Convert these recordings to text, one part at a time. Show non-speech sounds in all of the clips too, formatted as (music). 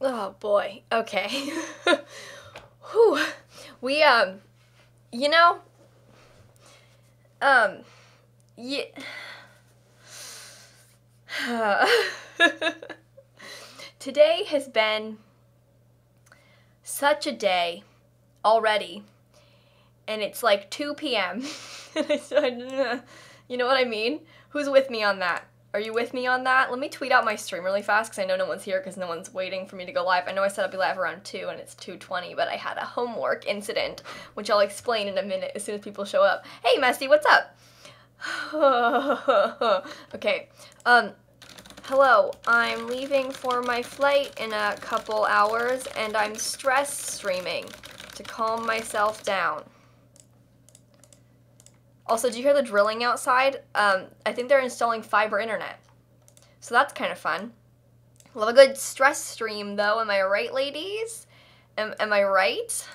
Oh boy. Okay. (laughs) Whew. We um you know um yeah (sighs) Today has been such a day already. And it's like 2 p.m. (laughs) (laughs) you know what I mean? Who's with me on that? Are you with me on that? Let me tweet out my stream really fast because I know no one's here because no one's waiting for me to go live. I know I said I'd be live around 2 and it's 2.20, but I had a homework incident, which I'll explain in a minute as soon as people show up. Hey, Messi, what's up? (laughs) okay, um, hello, I'm leaving for my flight in a couple hours and I'm stress streaming to calm myself down. Also, do you hear the drilling outside? Um, I think they're installing fiber internet. So that's kind of fun. Love a good stress stream, though. Am I right, ladies? Am, am I right?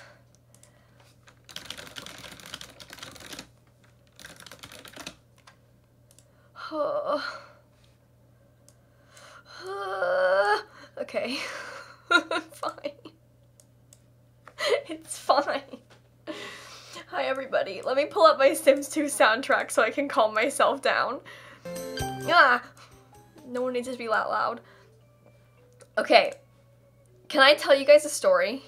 (sighs) (sighs) (sighs) okay. (laughs) fine. (laughs) It's fine. Hi everybody. Let me pull up my Sims 2 soundtrack so I can calm myself down. Ah! No one needs to be that loud. Okay. Can I tell you guys a story?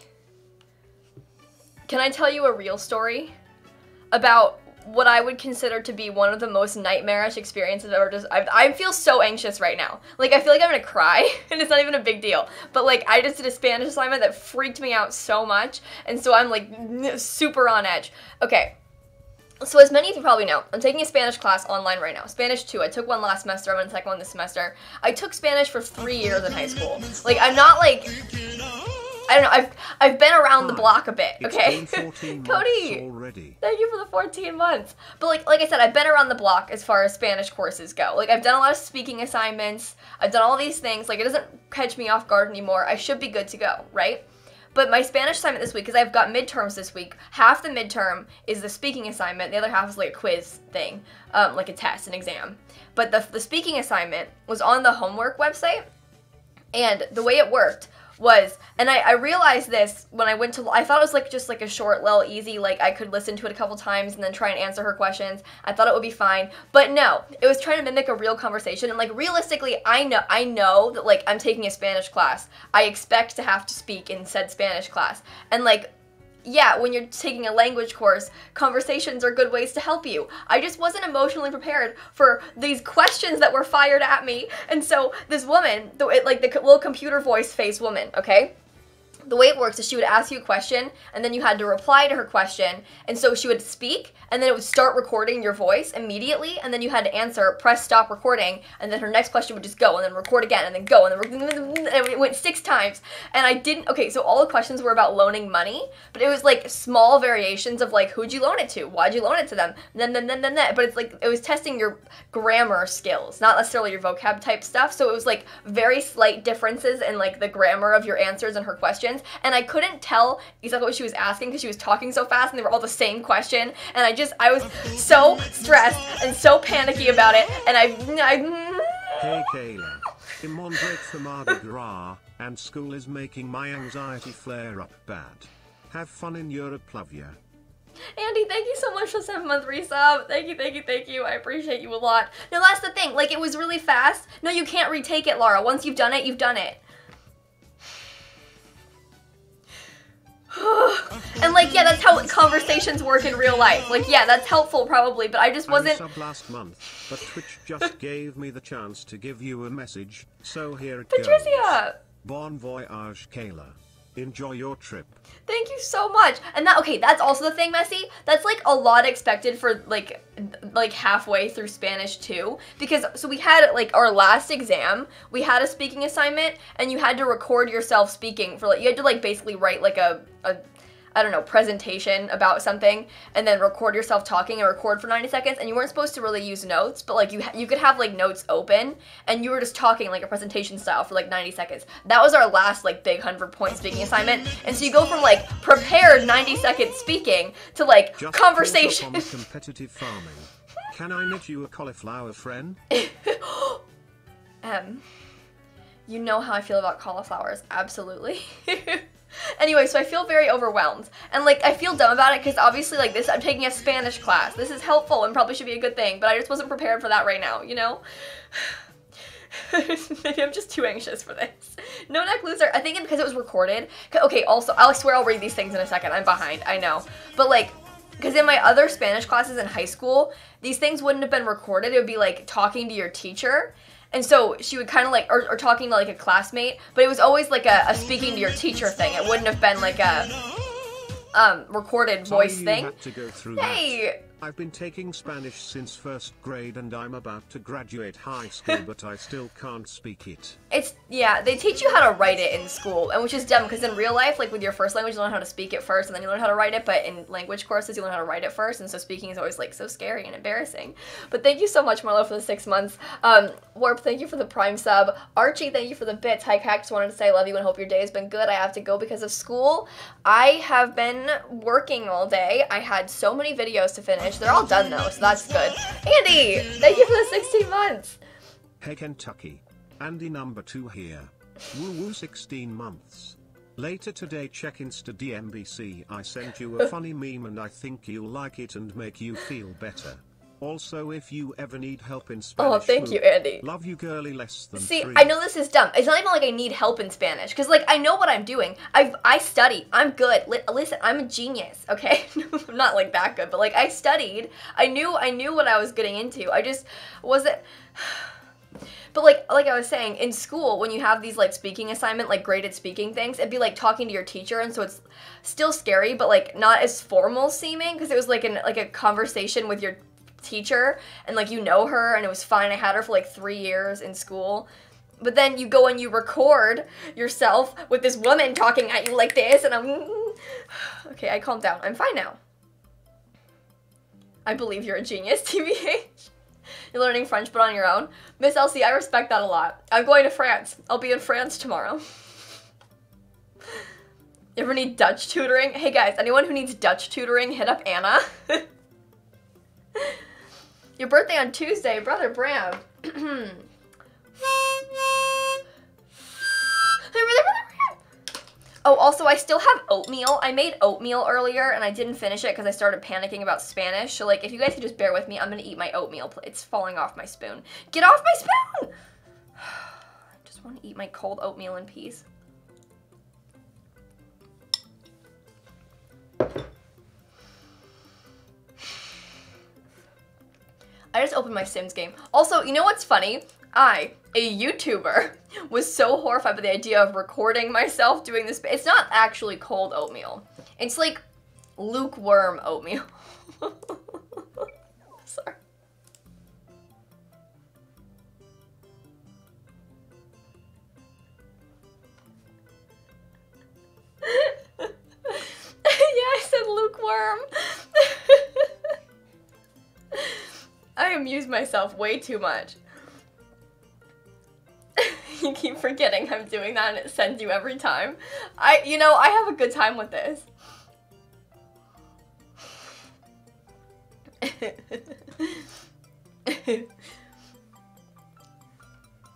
Can I tell you a real story? About what I would consider to be one of the most nightmarish experiences I've ever just I, I feel so anxious right now. Like I feel like I'm gonna cry (laughs) and it's not even a big deal. But like I just did a Spanish assignment that freaked me out so much and so I'm like super on edge. Okay. So as many of you probably know, I'm taking a Spanish class online right now. Spanish 2. I took one last semester, I'm gonna take one this semester. I took Spanish for three years in high school. Like I'm not like I don't know. I've I've been around the block a bit. Okay, (laughs) Cody. Already. Thank you for the 14 months. But like like I said, I've been around the block as far as Spanish courses go. Like I've done a lot of speaking assignments. I've done all these things. Like it doesn't catch me off guard anymore. I should be good to go, right? But my Spanish assignment this week, because I've got midterms this week, half the midterm is the speaking assignment. The other half is like a quiz thing, um, like a test, an exam. But the, the speaking assignment was on the homework website. And the way it worked was and I, I realized this when I went to I thought it was like just like a short little easy like I could listen to it a couple times and then try and answer her questions. I thought it would be fine. But no, it was trying to mimic a real conversation and like realistically I know I know that like I'm taking a Spanish class. I expect to have to speak in said Spanish class. And like yeah, when you're taking a language course, conversations are good ways to help you. I just wasn't emotionally prepared for these questions that were fired at me. And so this woman, the, like the little computer voice face woman, okay? The way it works is she would ask you a question and then you had to reply to her question and so she would speak and then it would start recording your voice immediately and then you had to answer press stop recording and then her next question would just go and then record again and then go and then and it went six times. And i didn't okay so all the questions were about loaning money but it was like small variations of like who'd you loan it to? Why'd you loan it to them? And then then then then, then. but it's like it was testing your grammar skills not necessarily your vocab type stuff. So it was like very slight differences in like the grammar of your answers and her questions and I couldn't tell exactly what she was asking because she was talking so fast and they were all the same question and I just I was so stressed and so panicky about it and I, I Hey Kayla, I'm on break for Mardi Gras and school is making my anxiety flare up bad. Have fun in Europe, love ya. Andy, thank you so much for seven month resub. Thank you, thank you, thank you. I appreciate you a lot. No, that's the thing. Like, it was really fast. No, you can't retake it, Laura. Once you've done it, you've done it. (sighs) and like, yeah, that's how conversations work in real life. Like, yeah, that's helpful probably, but I just wasn't. sub last month, but Twitch just (laughs) gave me the chance to give you a message, so here it Patricia. goes. Bon voyage, Kayla. Enjoy your trip. Thank you so much. And that okay, that's also the thing, Messi. That's like a lot expected for like like halfway through Spanish too. Because so we had like our last exam, we had a speaking assignment and you had to record yourself speaking for like you had to like basically write like a, a I don't know, presentation about something and then record yourself talking and record for 90 seconds and you weren't supposed to really use notes, but like you you could have like notes open and you were just talking like a presentation style for like 90 seconds. That was our last like big 100 point speaking assignment. And so you go from like prepared 90 second speaking to like just conversation. (laughs) competitive farming. Can I knit you a cauliflower friend? (laughs) um You know how I feel about cauliflowers. Absolutely. (laughs) (laughs) anyway, so I feel very overwhelmed. And like I feel dumb about it because obviously like this I'm taking a Spanish class. This is helpful and probably should be a good thing, but I just wasn't prepared for that right now, you know? (laughs) Maybe I'm just too anxious for this. No neck loser. I think because it was recorded. Okay, also, I'll swear I'll read these things in a second. I'm behind. I know. But like, because in my other Spanish classes in high school, these things wouldn't have been recorded. It would be like talking to your teacher. And so she would kind of like, or, or, talking to like a classmate, but it was always like a, a, speaking to your teacher thing. It wouldn't have been like a um, recorded voice thing. hey. I've been taking Spanish since first grade and I'm about to graduate high school, (laughs) but I still can't speak it. It's, yeah, they teach you how to write it in school, and which is dumb because in real life, like with your first language, you learn how to speak it first and then you learn how to write it, but in language courses, you learn how to write it first, and so speaking is always like so scary and embarrassing. But thank you so much, Marlo, for the six months. Um, Warp, thank you for the prime sub. Archie, thank you for the bits. Hi, Cack, just wanted to say I love you and hope your day has been good. I have to go because of school. I have been working all day. I had so many videos to finish. They're all done though, so that's good. Andy, thank you for the 16 months. Hey Kentucky. Andy number two here. Woo woo 16 months. Later today check Insta DMBC I sent you a (laughs) funny meme and I think you'll like it and make you feel better. Also, if you ever need help in oh, Spanish, oh, thank you, Andy. Love you, girly. Less than See, three. I know this is dumb. It's not even like I need help in Spanish, because like I know what I'm doing. I I study. I'm good. listen, I'm a genius. Okay, (laughs) I'm not like that good, but like I studied. I knew I knew what I was getting into. I just wasn't. (sighs) But like like I was saying, in school when you have these like speaking assignment, like graded speaking things, it'd be like talking to your teacher, and so it's still scary, but like not as formal seeming because it was like an like a conversation with your teacher and like you know her and it was fine. I had her for like three years in school. But then you go and you record yourself with this woman talking at you like this, and I'm. (sighs) Okay, I calmed down. I'm fine now. I believe you're a genius, (laughs) TBH. You're learning French but on your own. Miss Elsie, I respect that a lot. I'm going to France. I'll be in France tomorrow. (laughs) You ever need Dutch tutoring? Hey guys, anyone who needs Dutch tutoring, hit up Anna. (laughs) Your birthday on Tuesday, (clears throat) brother Bram. Oh, also, I still have oatmeal. I made oatmeal earlier, and I didn't finish it because I started panicking about Spanish. So, like, if you guys could just bear with me, I'm going to eat my oatmeal. It's falling off my spoon. Get off my spoon! I (sighs) just want to eat my cold oatmeal in peace. I just opened my Sims game. Also, you know what's funny? I, a YouTuber, (laughs) was so horrified by the idea of recording myself doing this. It's not actually cold oatmeal. It's like lukewarm oatmeal. (laughs) Sorry. (laughs) yeah, I said lukewarm. I amuse myself way too much. (laughs) you keep forgetting I'm doing that and it sends you every time. I, you know, I have a good time with this.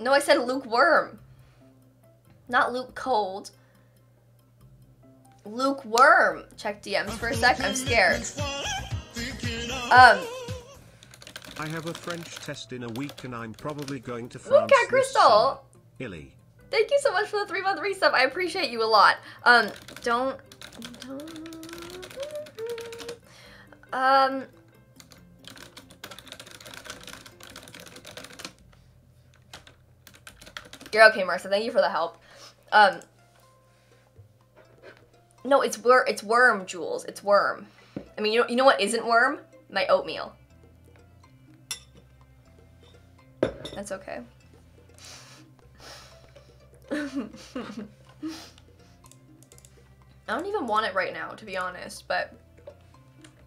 no, I said lukewarm. Not Luke cold. Lukewarm. Check DMs for a sec. I'm scared. Um, I have a French test in a week and I'm probably going to France. Look at Crystal! Illy. Thank you so much for the three month resub. I appreciate you a lot. Um, don't, don't um, You're okay, Marissa. Thank you for the help. Um, no, it's wor it's worm, Jules. It's worm. I mean, you know, you know what isn't worm? My oatmeal. That's okay. I don't even want it right now, to be honest, but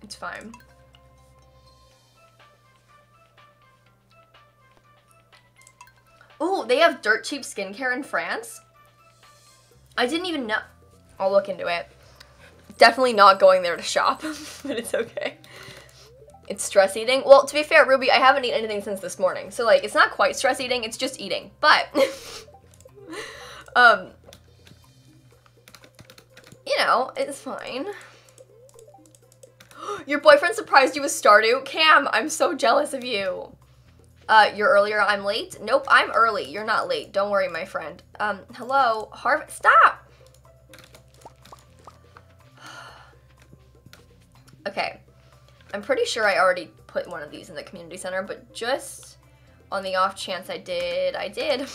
it's fine. Ooh, they have dirt cheap skincare in France? I didn't even know. I'll look into it. Definitely not going there to shop, (laughs) but it's okay. It's stress eating. Well, to be fair, Ruby, I haven't eaten anything since this morning. So, like, it's not quite stress eating, it's just eating. But, (laughs) um, you know, it's fine. (gasps) Your boyfriend surprised you with Stardew? Cam, I'm so jealous of you. Uh, you're earlier, I'm late? Nope, I'm early. You're not late. Don't worry, my friend. Um, hello? Harv- Stop! (sighs) okay. I'm pretty sure I already put one of these in the community center, but just on the off chance I did, I did.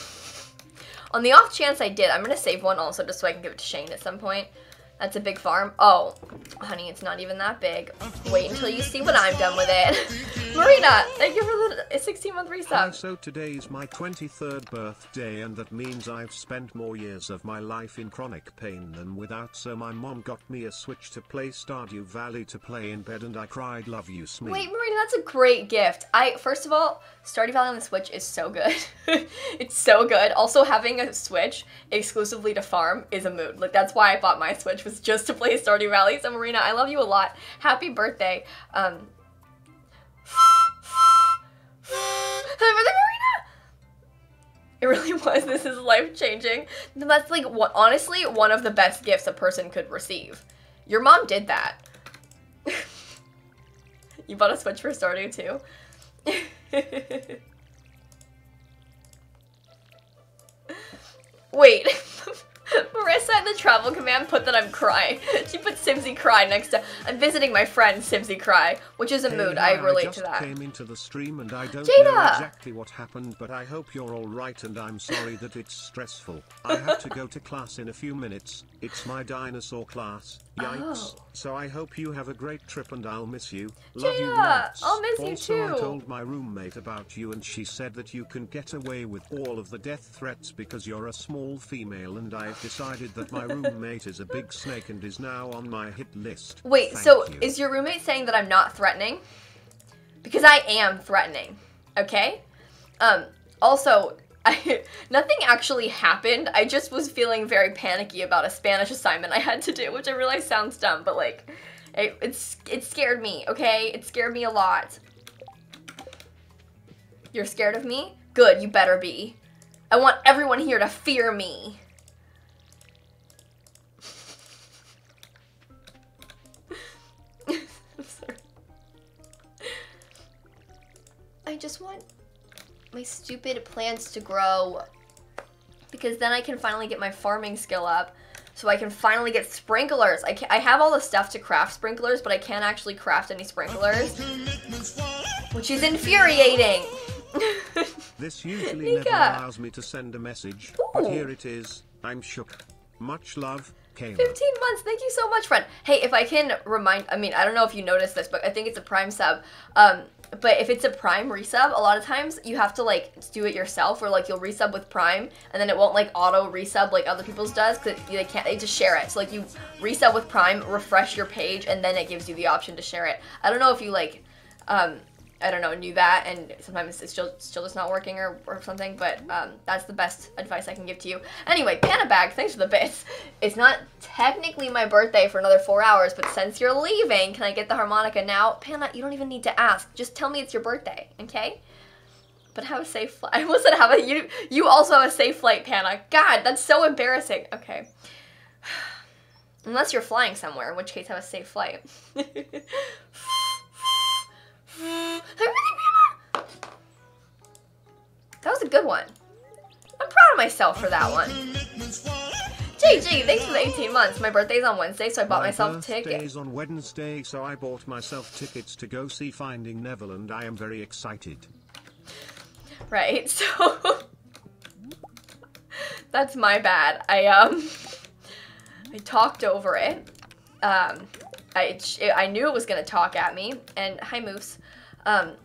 (laughs) on the off chance I did, I'm gonna save one also just so I can give it to Shane at some point. That's a big farm. Oh, honey, it's not even that big. Wait until you see when I'm done with it. (laughs) Marina, thank you for the 16 month Hi, resub. so today's my 23rd birthday and that means I've spent more years of my life in chronic pain than without so my mom got me a Switch to play Stardew Valley to play in bed and I cried love you Smee. Wait, Marina, that's a great gift. I first of all, Stardew Valley on the Switch is so good. (laughs) it's so good. Also, having a Switch exclusively to farm is a mood. Like that's why I bought my Switch was just to play Stardew Valley. So Marina, I love you a lot. Happy birthday. Um. It really was. This is life changing. That's like what honestly one of the best gifts a person could receive. Your mom did that. (laughs) you bought a Switch for Stardew too. (laughs) Wait. (laughs) Marissa in the travel command put that I'm crying. (laughs) She put Simsy cry next to I'm visiting my friend Simsy cry, which is a Hey, mood. I relate just to that. came into the stream and I don't Jada! know exactly what happened, but I hope you're all right and I'm sorry that it's stressful. I have to go to class in a few minutes. It's my dinosaur class. Yikes. Oh. So I hope you have a great trip and I'll miss you. Love you Jada, lots. I'll miss you also, I told my roommate about you and she said that you can get away with all of the death threats because you're a small female and I've decided that my roommate is a big snake and is now on my hit list. Wait, Thank so you. is your roommate saying that I'm not threatening? Because I am threatening. Okay? Um also (laughs) I, nothing actually happened. I just was feeling very panicky about a Spanish assignment I had to do, which I realize sounds dumb, but like it, it's it scared me, okay? It scared me a lot. You're scared of me? Good, you better be. I want everyone here to fear me. I just want my stupid plants to grow because then I can finally get my farming skill up so I can finally get sprinklers. I, I have all the stuff to craft sprinklers, but I can't actually craft any sprinklers, which is infuriating. (laughs) This usually Nika. never allows me to send a message, but here it is. I'm shook. Much love, Kayla. 15 months. Thank you so much, friend. Hey, if I can remind, I mean, I don't know if you noticed this, but I think it's a Prime sub. Um, but if it's a Prime resub, a lot of times you have to like do it yourself, or like you'll resub with Prime, and then it won't like auto resub like other people's does, because they can't. They just share it. So like you resub with Prime, refresh your page, and then it gives you the option to share it. I don't know if you like. Um, I don't know, knew that, and sometimes it's still still just not working or, or something. But um, that's the best advice I can give to you. Anyway, Panda Bag, thanks for the bits. It's not technically my birthday for another four hours, but since you're leaving, can I get the harmonica now? Panda, you don't even need to ask. Just tell me it's your birthday, okay? But have a safe flight. (laughs) I said have a you. You also have a safe flight, Panda. God, that's so embarrassing. Okay. (sighs) Unless you're flying somewhere, in which case have a safe flight. (laughs) That was a good one. I'm proud of myself for that one. JG, thanks for the 18 months. My birthday's on Wednesday, so I bought My myself tickets. on Wednesday, so I bought myself tickets to go see Finding Neverland. I am very excited. Right, (laughs) so that's my bad. I um I talked over it. Um I I knew it was gonna talk at me. And hi Moose. Um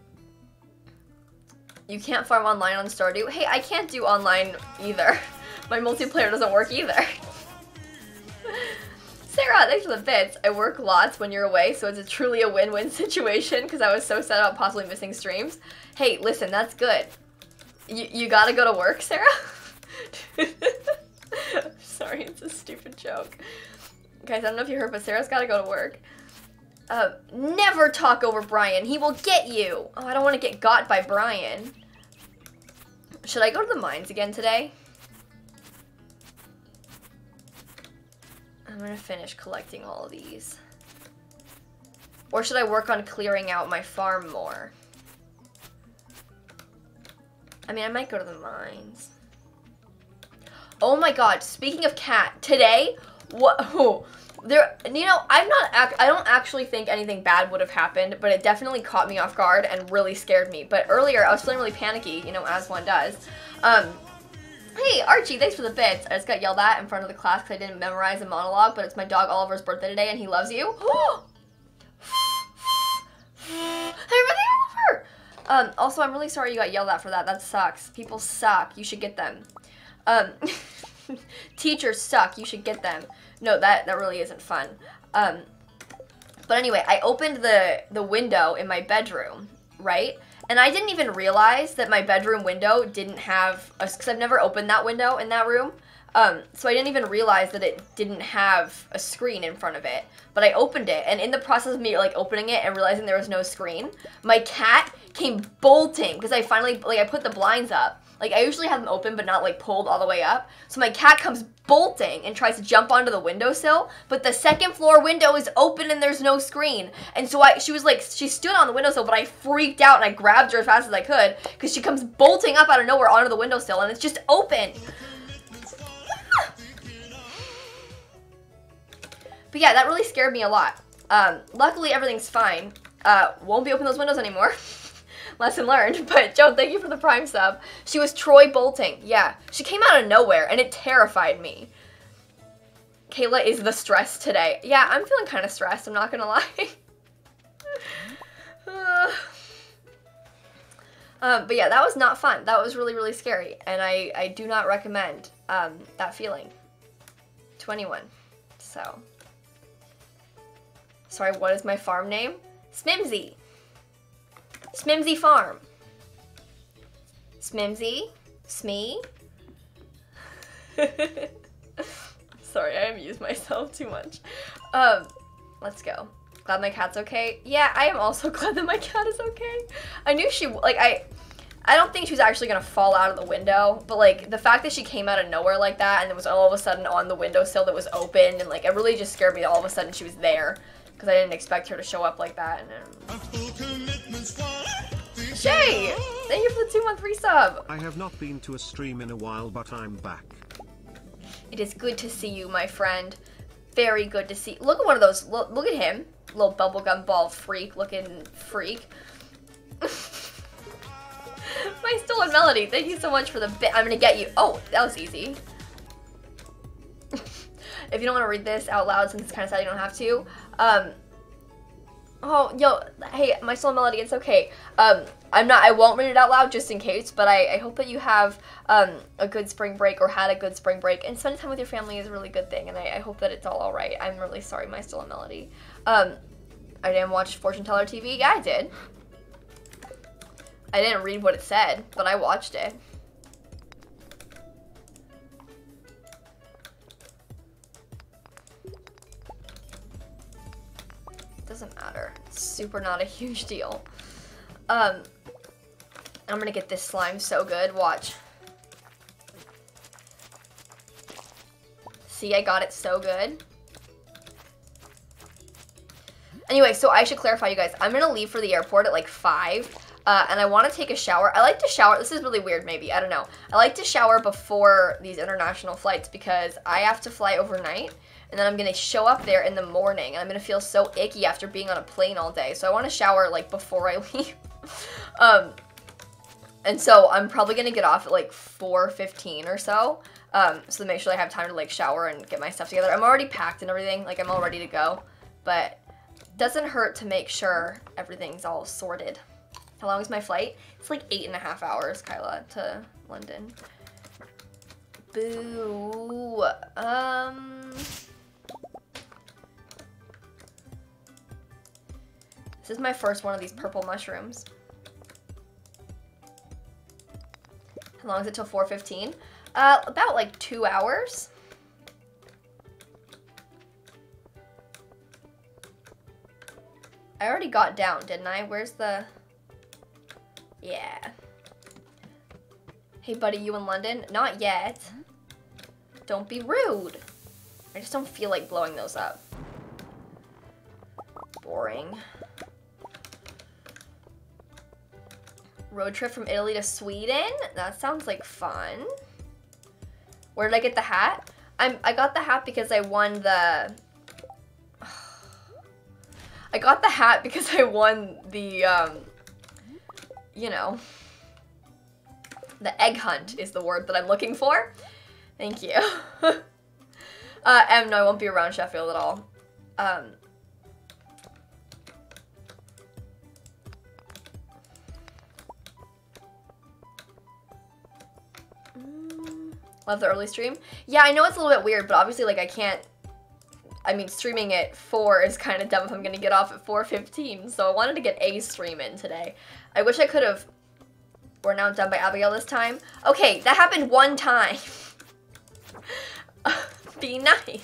you can't farm online on Stardew. Hey, I can't do online either. (laughs) My multiplayer doesn't work either. (laughs) Sarah, thanks for the bits. I work lots when you're away, so it's a truly a win-win (laughs) situation because I was so sad about possibly missing streams. Hey, listen, that's good. You, you gotta go to work, Sarah? Sorry, it's a stupid joke. Guys, I don't know if you heard, but Sarah's gotta go to work. Uh, never talk over Brian. He will get you. Oh, I don't want to get got by Brian. Should I go to the mines again today? I'm gonna finish collecting all these. Or should I work on clearing out my farm more? I mean, I might go to the mines. Oh my god, speaking of cat, today, what, (laughs) oh, there, you know, I'm not, I don't actually think anything bad would have happened, but it definitely caught me off guard and really scared me. But earlier, I was feeling really panicky, you know, as one does. Um, hey, Archie, thanks for the bits. I just got yelled at in front of the class because I didn't memorize a monologue, but it's my dog Oliver's birthday today and he loves (gasps) you. Oliver! Um, also, I'm really sorry you got yelled at for that. That sucks. People suck. You should get them. Um, (laughs) teachers suck. You should get them. No, that, that really isn't fun. Um, but anyway, I opened the, the window in my bedroom, right? And I didn't even realize that my bedroom window didn't have, a because I've never opened that window in that room. Um, so I didn't even realize that it didn't have a screen in front of it. But I opened it, and in the process of me like opening it and realizing there was no screen, my cat came bolting because I finally like I put the blinds up. Like I usually have them open but not like pulled all the way up. So my cat comes bolting and tries to jump onto the windowsill, but the second floor window is open and there's no screen. And so I she was like she stood on the windowsill, but I freaked out and I grabbed her as fast as I could because she comes bolting up out of nowhere onto the windowsill and it's just open. (sighs) But yeah, that really scared me a lot. Um, luckily, everything's fine. Uh, won't be opening those windows anymore. (laughs) Lesson learned. (laughs) But Joan, thank you for the prime sub. She was Troy bolting. Yeah, she came out of nowhere, and it terrified me. Kayla is the stress today. Yeah, I'm feeling kind of stressed. I'm not gonna (laughs) lie. (sighs) um, but yeah, that was not fun. That was really, really scary, and I, I do not recommend um, that feeling to anyone. So. Sorry, what is my farm name? Smimsy. Smimsy Farm. Smimsy? Smee? (laughs) Sorry, I amused myself too much. Um, let's go. Glad my cat's okay. Yeah, I am also (laughs) glad that my cat is okay. I knew she, like, I, I don't think she was actually gonna fall out of the window, but like the fact that she came out of nowhere like that and it was all of a sudden on the windowsill that was open and like it really just scared me all of a sudden she was there because I didn't expect her to show up like that. And, Shay, thank you for the two month resub. I have not been to a stream in a while, but I'm back. It is good to see you, my friend. Very good to see. Look at one of those. Look, look at him, little bubblegum ball freak looking freak. (laughs) my stolen melody. Thank you so much for the bit. I'm gonna get you. Oh, that was easy. (laughs) if you don't want to read this out loud, since it's kind of sad you don't have to, um, oh, yo, hey, my soul melody, it's okay. Um, I'm not, I won't read it out loud just in case, but I, I hope that you have um, a good spring break or had a good spring break. And spending time with your family is a really good thing, and I, I hope that it's all alright. I'm really sorry, my soul melody. Um, I didn't watch Fortune Teller TV. Yeah, I did. I didn't read what it said, but I watched it. doesn't matter. Super not a (laughs) huge deal. Um, I'm gonna get this slime so good. Watch. See, I got it so good. Anyway, so I should clarify, you guys. I'm gonna leave for the airport at like 5. Uh, and I want to take a shower. I like to shower. This is really weird, maybe. I don't know. I like to shower before these international flights because I have to fly overnight and then I'm gonna show up there in the morning and I'm gonna feel so icky after being on a plane all day. So I wanna shower like before I (laughs) leave. um, and so I'm probably gonna get off at like 4.15 or so. Um, so to make sure I have time to like shower and get my stuff together. I'm already packed and everything, like I'm all ready to go. But doesn't hurt to make sure everything's all sorted. How long is my flight? It's like eight and a half hours, Kyla, to London. Boo. Um... This is my first one of these purple mushrooms. How long is it till 4.15? Uh, about like two hours. I already got down, didn't I? Where's the... Yeah. Hey, buddy, you in London? Not yet. Don't be rude. I just don't feel like blowing those up. Boring. Road trip from Italy to Sweden? That sounds like fun. Where did I get the hat? I'm I got the hat because I won the (sighs) I got the hat because I won the um you know the egg hunt is the word that I'm looking for. Thank you. (laughs) uh M no, I won't be around Sheffield at all. Um Love the early stream. Yeah, I know it's a little bit weird, but obviously, like, I can't. I mean, streaming at 4 is kind of dumb if I'm going to get off at 4.15, so I wanted to get a stream in today. I wish I could have... We're now done by Abigail this time. Okay, that happened one time. (laughs) Be nice.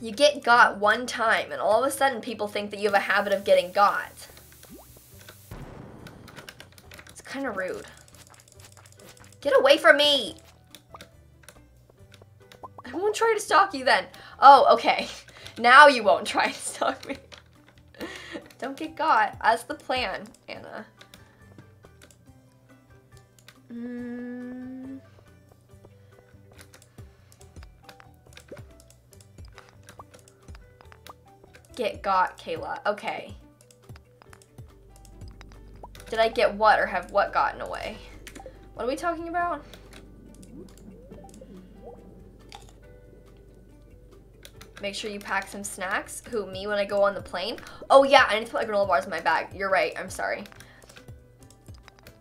You get got one time, and all of a sudden people think that you have a habit of getting got. It's kind of rude. Get away from me! I won't try to stalk you then. Oh, okay. (laughs) Now you won't try to stalk me. (laughs) Don't get got. That's the plan, Anna. Mm. Get got, Kayla. Okay. Did I get what or have what gotten away? What are we talking about? Make sure you pack some snacks. Who, me when I go on the plane? Oh yeah, I need to put my granola bars in my bag. You're right, I'm sorry.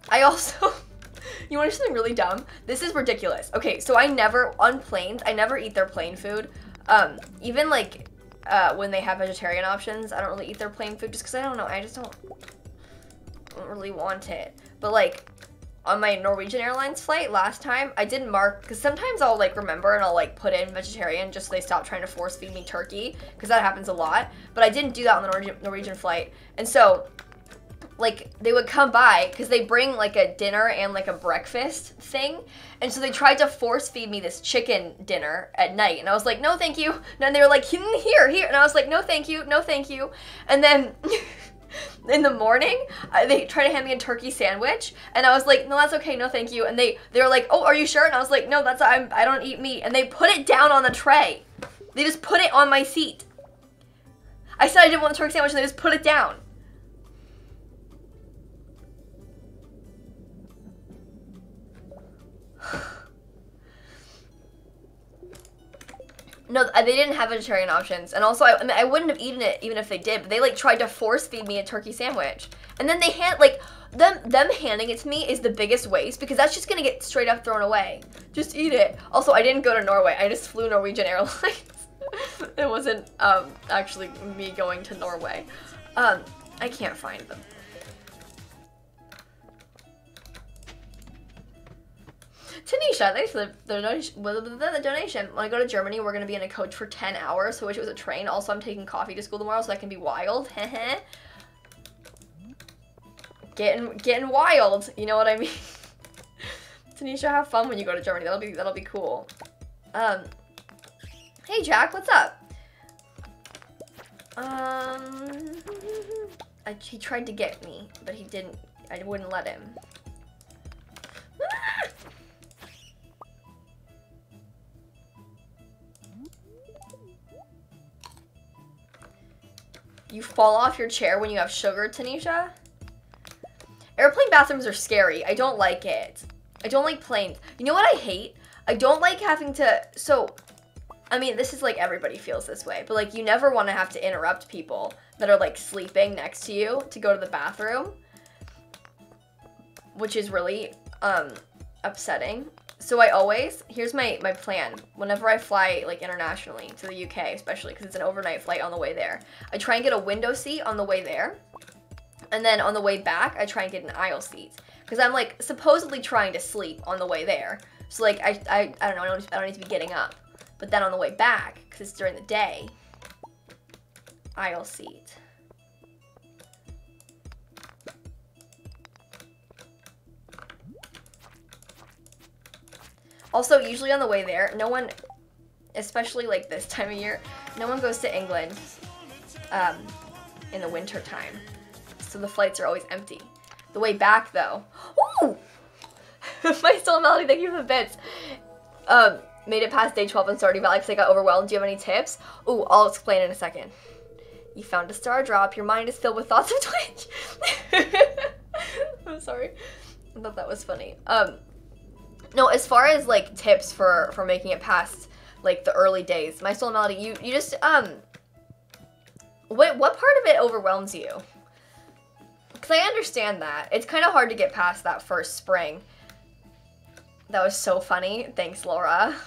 I also, (laughs) you want to something really dumb? This is ridiculous. Okay, so I never, on planes, I never eat their plane food. Um, even like uh, when they have vegetarian options, I don't really eat their plane food just because I don't know, I just don't, don't really want it. But like, on my Norwegian Airlines flight last time, I didn't mark because sometimes I'll like remember and I'll like put in vegetarian just so they stop trying to force feed me turkey because that happens a lot. But I didn't do that on the Norwegian, Norwegian flight, and so like they would come by because they bring like a dinner and like a breakfast thing, and so they tried to force feed me this chicken dinner at night, and I was like, no, thank you. And they were like, hmm, here, here, and I was like, no, thank you, no, thank you, and then. (laughs) (laughs) in the morning, uh, they tried to hand me a turkey sandwich, and I was like, "No, that's okay, no, thank you." And they they were like, "Oh, are you sure?" And I was like, "No, that's I'm I don't eat meat." And they put it down on the tray. They just put it on my seat. I said I didn't want the turkey sandwich, and they just put it down. No, uh, they didn't have vegetarian options, and also I, I, mean, I wouldn't have eaten it even if they did. But they like tried to force feed me a turkey sandwich, and then they hand like them them handing it to me is the biggest waste because that's just gonna get straight up thrown away. Just eat it. Also, I didn't go to Norway. I just flew Norwegian (laughs) Airlines. it wasn't um, actually me going to Norway. Um, I can't find them. Tanisha, thanks for the, donation, the donation. When I go to Germany, we're going to be in a coach for 10 hours, so I wish it was a train. Also, I'm taking coffee to school tomorrow, so that can be wild. (laughs) getting, getting wild, you know what I mean? (laughs) Tanisha, have fun when you go to Germany. That'll be, that'll be cool. Um, hey, Jack, what's up? Um, (laughs) I, he tried to get me, but he didn't. I wouldn't let him. You fall off your chair when you have sugar, Tanisha? Airplane bathrooms are scary. I don't like it. I don't like planes. You know what I hate? I don't like having to. So, I mean, this is like everybody feels this way, but like you never want to have to interrupt people that are like sleeping next to you to go to the bathroom, which is really um upsetting. So I always, here's my, my plan. Whenever I fly like internationally to the UK, especially because it's an overnight flight on the way there, I try and get a window seat on the way there. And then on the way back, I try and get an aisle seat. Because I'm like supposedly trying to sleep on the way there. So like, I, I, I don't know, I don't, I don't need to be getting up. But then on the way back, because it's during the day, aisle seat. Also, usually on the way there, no one, especially like this time of year, no one goes to England um, in the winter time. So the flights are always empty. The way back though, ooh, (laughs) my soul melody, thank you for the bits. Um, made it past day 12 in Stardew Valley because I got overwhelmed. Do you have any tips? Ooh, I'll explain in a second. You found a Stardrop. Your mind is filled with thoughts of (laughs) Twitch. (laughs) I'm sorry. I thought that was funny. Um, no, as far as like tips for for making it past like the early days, my soul melody, you you just um, what what part of it overwhelms you? Because I understand that it's kind of hard to get past that first spring. That was so funny. Thanks, Laura. (laughs)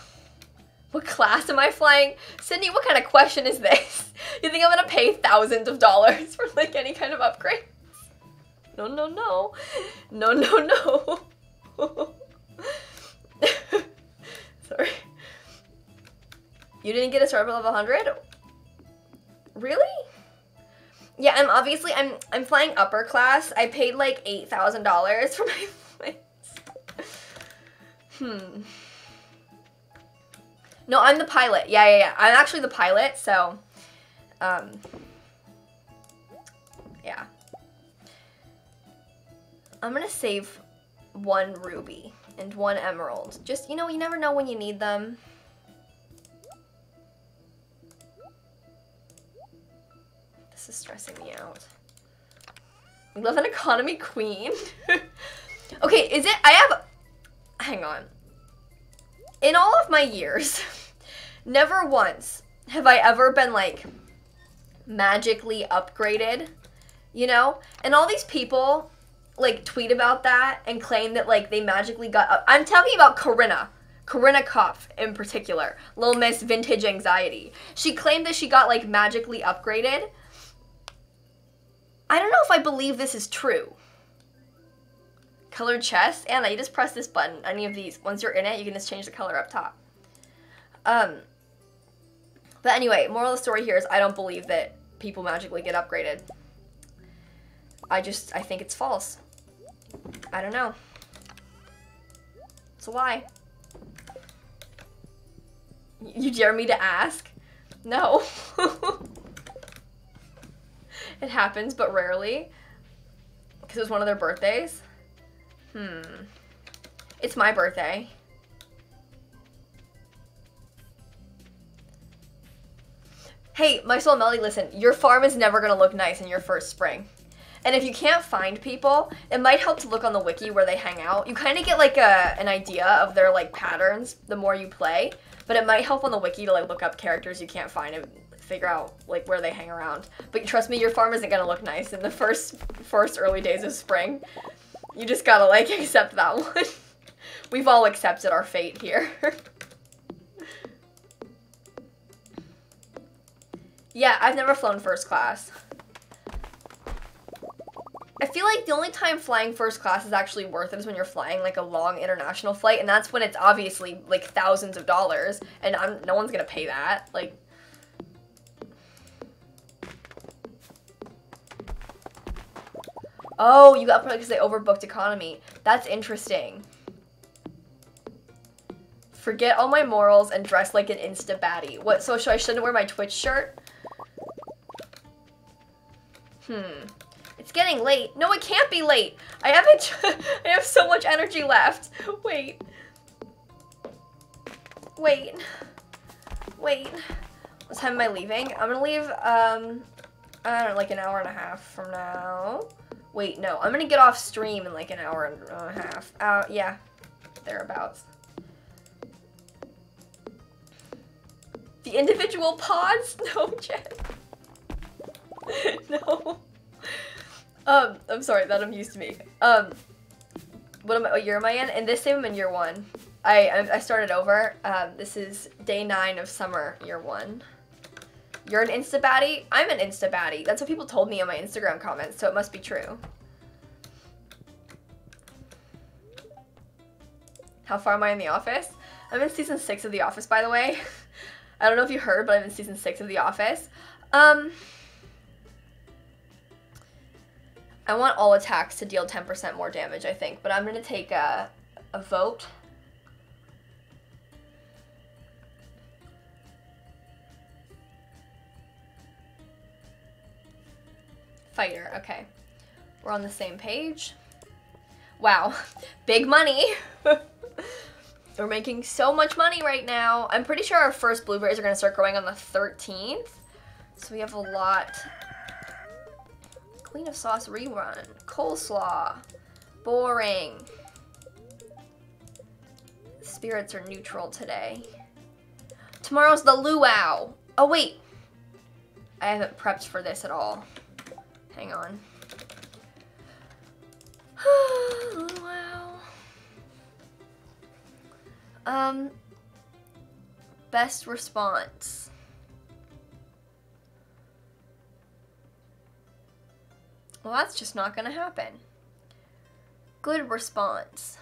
What class am I flying? Sydney, what kind of question is this? (laughs) You think I'm gonna pay thousands of dollars (laughs) for like any kind of upgrade? No, no, no. No, no, no. (laughs) Sorry. You didn't get a star level 100? Really? Yeah, I'm obviously I'm I'm flying upper class. I paid like eight thousand dollars for my flights. Hmm. No, I'm the pilot. Yeah, yeah, yeah. I'm actually the pilot, so um yeah. I'm gonna save one ruby and one emerald. Just, you know, you never know when you need them. This is stressing me out. We love an economy queen. (laughs) okay, is it, I have, hang on. In all of my years, (laughs) never once have I ever been like magically upgraded, you know? And all these people like tweet about that and claim that like they magically got up. I'm talking about Corinna. Corinna Kopf in particular, Little Miss Vintage Anxiety. She claimed that she got like magically upgraded. I don't know if I believe this is true. Colored chest? Anna, you just press this button, any of these. Once you're in it, you can just change the color up top. Um, but anyway, moral of the story here is I don't believe that people magically get upgraded. I just, I think it's false. I don't know. So why? You dare me to ask? No. (laughs) it happens, but rarely. Because it was one of their birthdays. Hmm. It's my birthday. Hey, my soul Melody, listen, your farm is never gonna look nice in your first spring. And if you can't find people, it might help to look on the wiki where they hang out. You kind of get like a, an idea of their like patterns the more you play, but it might help on the wiki to like look up characters you can't find and figure out like where they hang around. But trust me, your farm isn't gonna look nice in the first first early days of spring. You just gotta like (laughs) accept that one. We've all accepted our fate here. (laughs) yeah, I've never flown first class. I feel like the only time flying first class is actually worth it is when you're flying like a long international flight, and that's when it's obviously like thousands of dollars, and I'm, no one's gonna pay that. Like, oh, you got probably because they overbooked economy. That's interesting. Forget all my morals and dress like an insta baddie. What? So should I shouldn't wear my Twitch shirt? Hmm. It's getting late. No, it can't be late. I haven't. (laughs) I have so much energy left. Wait. Wait. Wait. What time am I leaving? I'm gonna leave, um, I don't know, like an hour and a half from now. Wait, no. I'm gonna get off stream in like an hour and a half. Uh, yeah. Thereabouts. The individual pods? (laughs) No, Jen. (laughs) no. Um, I'm sorry, that amused me. Um, what am I, what year am I in? In this same, I'm in year one. I, I started over. Um, this is day nine of summer, year one. You're an Insta baddie? I'm an Insta baddie. That's what people told me in my Instagram comments, so it must be true. How far am I in The Office? I'm in season six of The Office, by the way. (laughs) I don't know if you heard, but I'm in season six of The Office. Um, I want all attacks to deal 10% more damage, I think, but I'm going to take a, a vote. Fighter, okay. We're on the same page. Wow, (laughs) big money. (laughs) We're making so much money right now. I'm pretty sure our first blueberries are gonna start growing on the 13th. So we have a lot Queen of Sauce rerun. Coleslaw. Boring. Spirits are neutral today. Tomorrow's the luau. Oh wait. I haven't prepped for this at all. Hang on. (sighs) luau. Um, best response. Well, that's just not going to happen. Good response.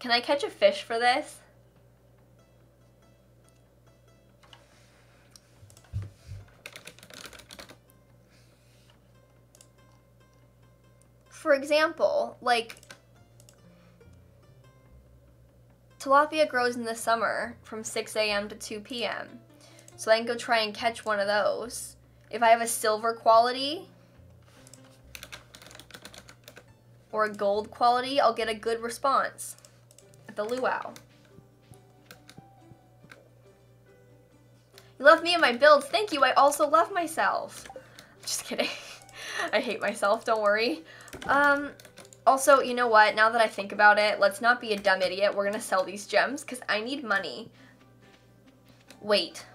Can I catch a fish for this? For example, like tilapia grows in the summer from 6 a.m. to 2 p.m. So I can go try and catch one of those. If I have a silver quality or a gold quality, I'll get a good response at the luau. You love me and my builds. Thank you. I also love myself. (laughs) Just kidding. (laughs) I hate myself. Don't worry. Um, also, you know what? Now that I think about it, let's not be a dumb idiot. We're gonna sell these gems because I need money. Wait.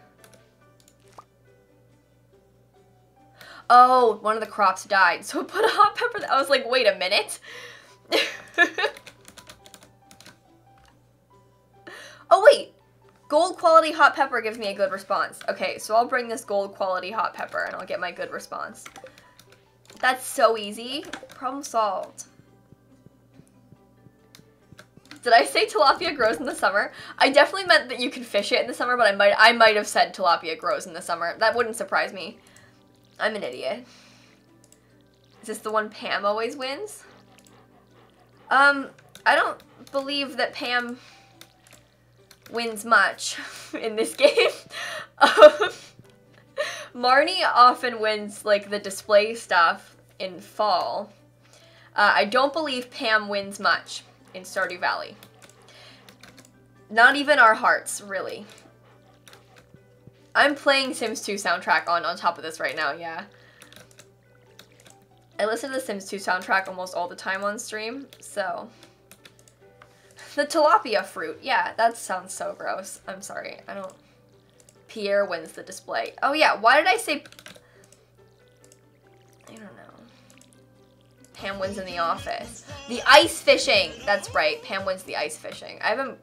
Oh, one of the crops died, (laughs) so put a hot pepper. I was like, wait a minute. (laughs) oh, wait. Gold quality hot pepper gives me a good response. Okay, so I'll bring this gold quality hot pepper and I'll get my good response. That's so easy. Problem solved. Did I say tilapia grows in the summer? I definitely meant that you can fish it in the summer, but I might I might have said tilapia grows in the summer. That wouldn't surprise me. I'm an idiot. Is this the one Pam always wins? Um, I don't believe that Pam wins much (laughs) in this (laughs) game. um, Marnie often wins like the display stuff in fall. Uh, I don't believe Pam wins much in Stardew Valley. Not even our hearts, really. I'm playing Sims 2 soundtrack on, on top of this right now, yeah. I listen to the Sims 2 soundtrack almost all the time on stream, so... The tilapia fruit, yeah, that sounds so gross. I'm sorry, I don't... Pierre wins the display. Oh yeah, why did I say... Pam wins in the office. The ice fishing! That's right, Pam wins the ice fishing. I haven't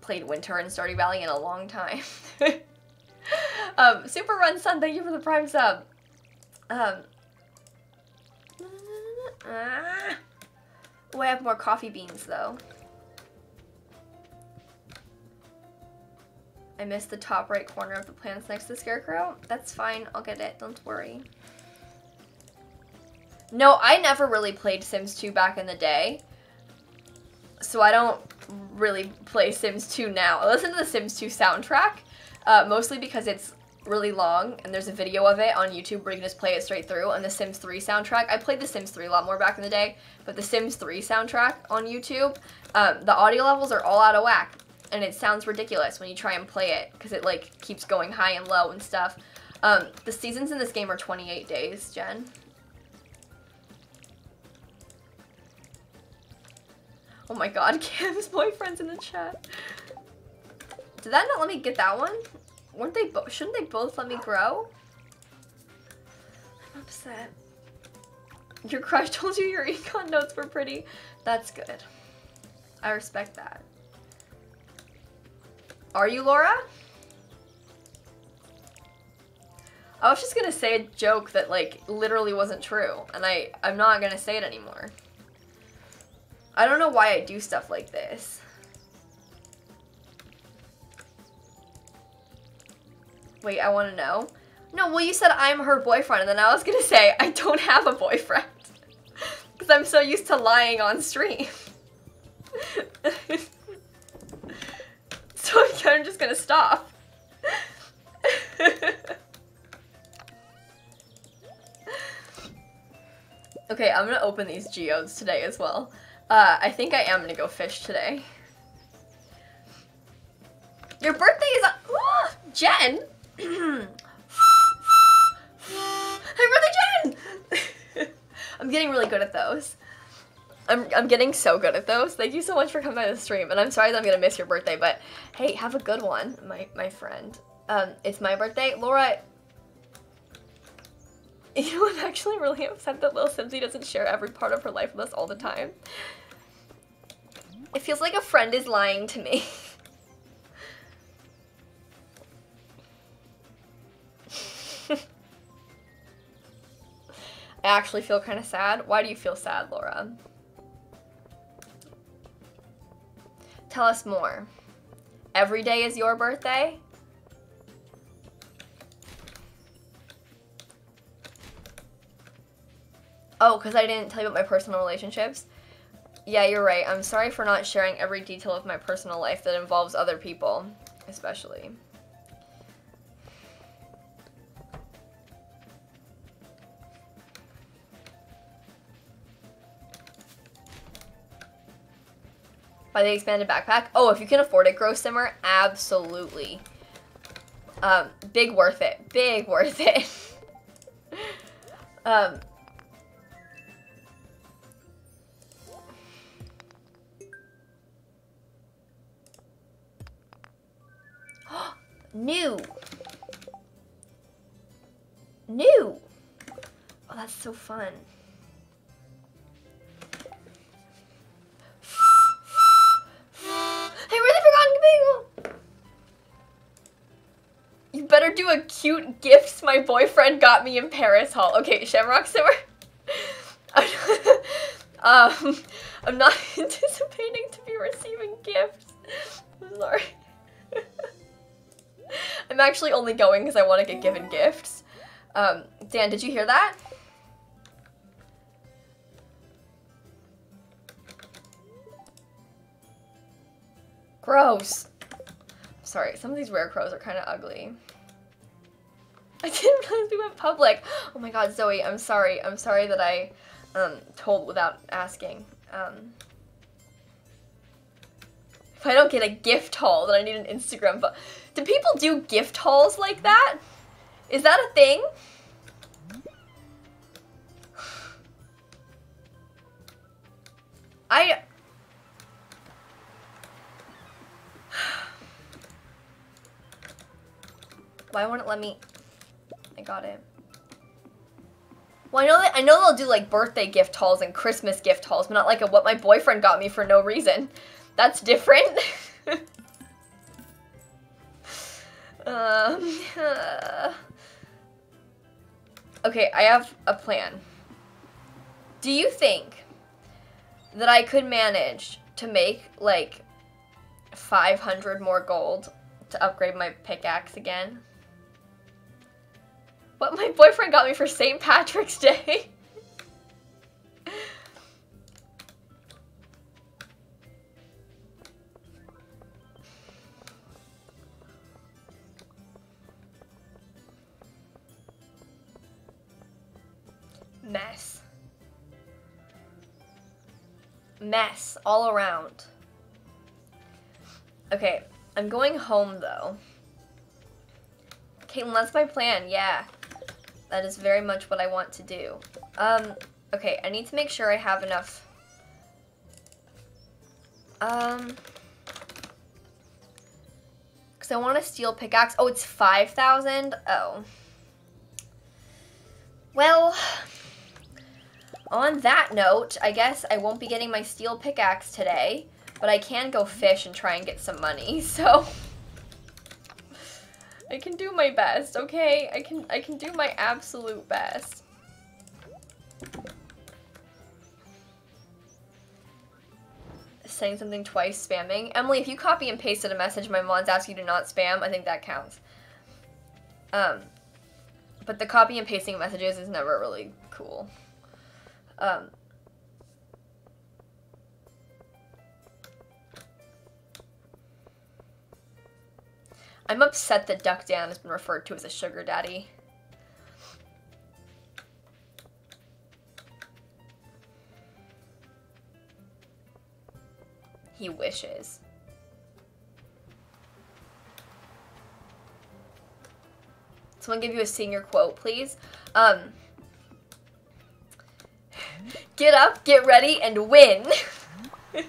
played Winter in Stardew Valley in a long time. (laughs) um, Super Run Sun, thank you for the prime sub. Um. Oh, I have more coffee beans though. I missed the top right corner of the plants next to scarecrow. That's fine, I'll get it, don't worry. No, I never really played Sims 2 back in the day. So I don't really play Sims 2 now. I listen to the Sims 2 soundtrack, uh, mostly because it's really long and there's a video of it on YouTube where you can just play it straight through. And the Sims 3 soundtrack, I played the Sims 3 a lot more back in the day, but the Sims 3 soundtrack on YouTube, um, the audio levels are all out of whack. And it sounds ridiculous when you try and play it because it like keeps going high and low and stuff. Um, the seasons in this game are 28 days, Jen. Oh my god, (laughs) Kim's boyfriend's in the chat. Did that not let me get that one? Weren't they both? Shouldn't they both let me grow? I'm upset. Your crush (laughs) told you your econ notes were pretty. That's good. I respect that. Are you, Laura? I was just gonna say a joke that like literally wasn't true, and I I'm not gonna say it anymore. I don't know why I do stuff like this. Wait, I want to know. No, well, you said I'm her boyfriend, and then I was gonna say I don't have a boyfriend. (laughs) Because I'm so used to lying on stream. (laughs) so (laughs) I'm just gonna stop. okay, I'm gonna open these geodes today as well. Uh, I think I am gonna go fish today. Your birthday is on. (gasps) Jen! (clears throat) Happy birthday, Jen! (laughs) I'm getting really good at those. I'm, I'm getting so good at those. Thank you so much for coming by the stream. And I'm sorry that I'm gonna miss your birthday, but hey, have a good one, my, my friend. Um, it's my birthday. Laura, (laughs) you know, I'm actually really upset that Lil Simsie doesn't share every part of her life with us all the time. It feels like a friend is lying to me. (laughs) I actually feel kind of sad. Why do you feel sad, Laura? Tell us more. Every day is your birthday? Oh, because I didn't tell you about my personal relationships? Yeah, you're right. I'm sorry for not sharing every detail of my personal life that involves other people, especially. Buy the expanded backpack. Oh, if you can afford it, Grow Simmer, absolutely. Um, big worth it. Big worth it. (laughs) um, New. New. Oh, that's so fun. Hey, really forgotten bagel. You better do a cute gifts my boyfriend got me in Paris haul. Okay, Shamrock Simmer. (laughs) um, I'm not (laughs) anticipating to be receiving gifts. I'm sorry. (laughs) (laughs) I'm actually only going because I want to get given gifts. Um, Dan, did you hear that? Gross. Sorry, some of these rarecrows are kind of ugly. (laughs) I didn't realize we went public. Oh my god, Zoe, I'm sorry. I'm sorry that I um, told without asking. Um, if I don't get a gift haul, then I need an Instagram. Do people do gift hauls like that? Is that a thing? (sighs) I (sighs) Why won't it let me? I got it. Well, I know that I know they'll do like birthday gift hauls and Christmas gift hauls, but not like a, what my boyfriend got me for no reason. That's different. (laughs) um, uh. (laughs) Okay, I have a plan. Do you think that I could manage to make like 500 more gold to upgrade my pickaxe again? What my boyfriend got me for St. Patrick's Day. (laughs) Mess. Mess all around. Okay, I'm going home though. Caitlin, that's my plan, yeah. That is very much what I want to do. Um, okay, I need to make sure I have enough. Um, because I want a steel pickaxe. Oh, it's 5,000? Oh. Well, on that note, I guess I won't be getting my steel pickaxe today, but I can go fish and try and get some money, (laughs) so... I can do my best, okay? I can I can do my absolute best. Saying something twice, spamming. Emily, if you copy and pasted a message my mods asked you to not spam, I think that counts. Um, but the copy and pasting messages is never really cool. Um, I'm upset that Duck Dan has been referred to as a sugar daddy. He wishes. Someone give you a senior quote, please. Um, get up, get ready, and win. (laughs)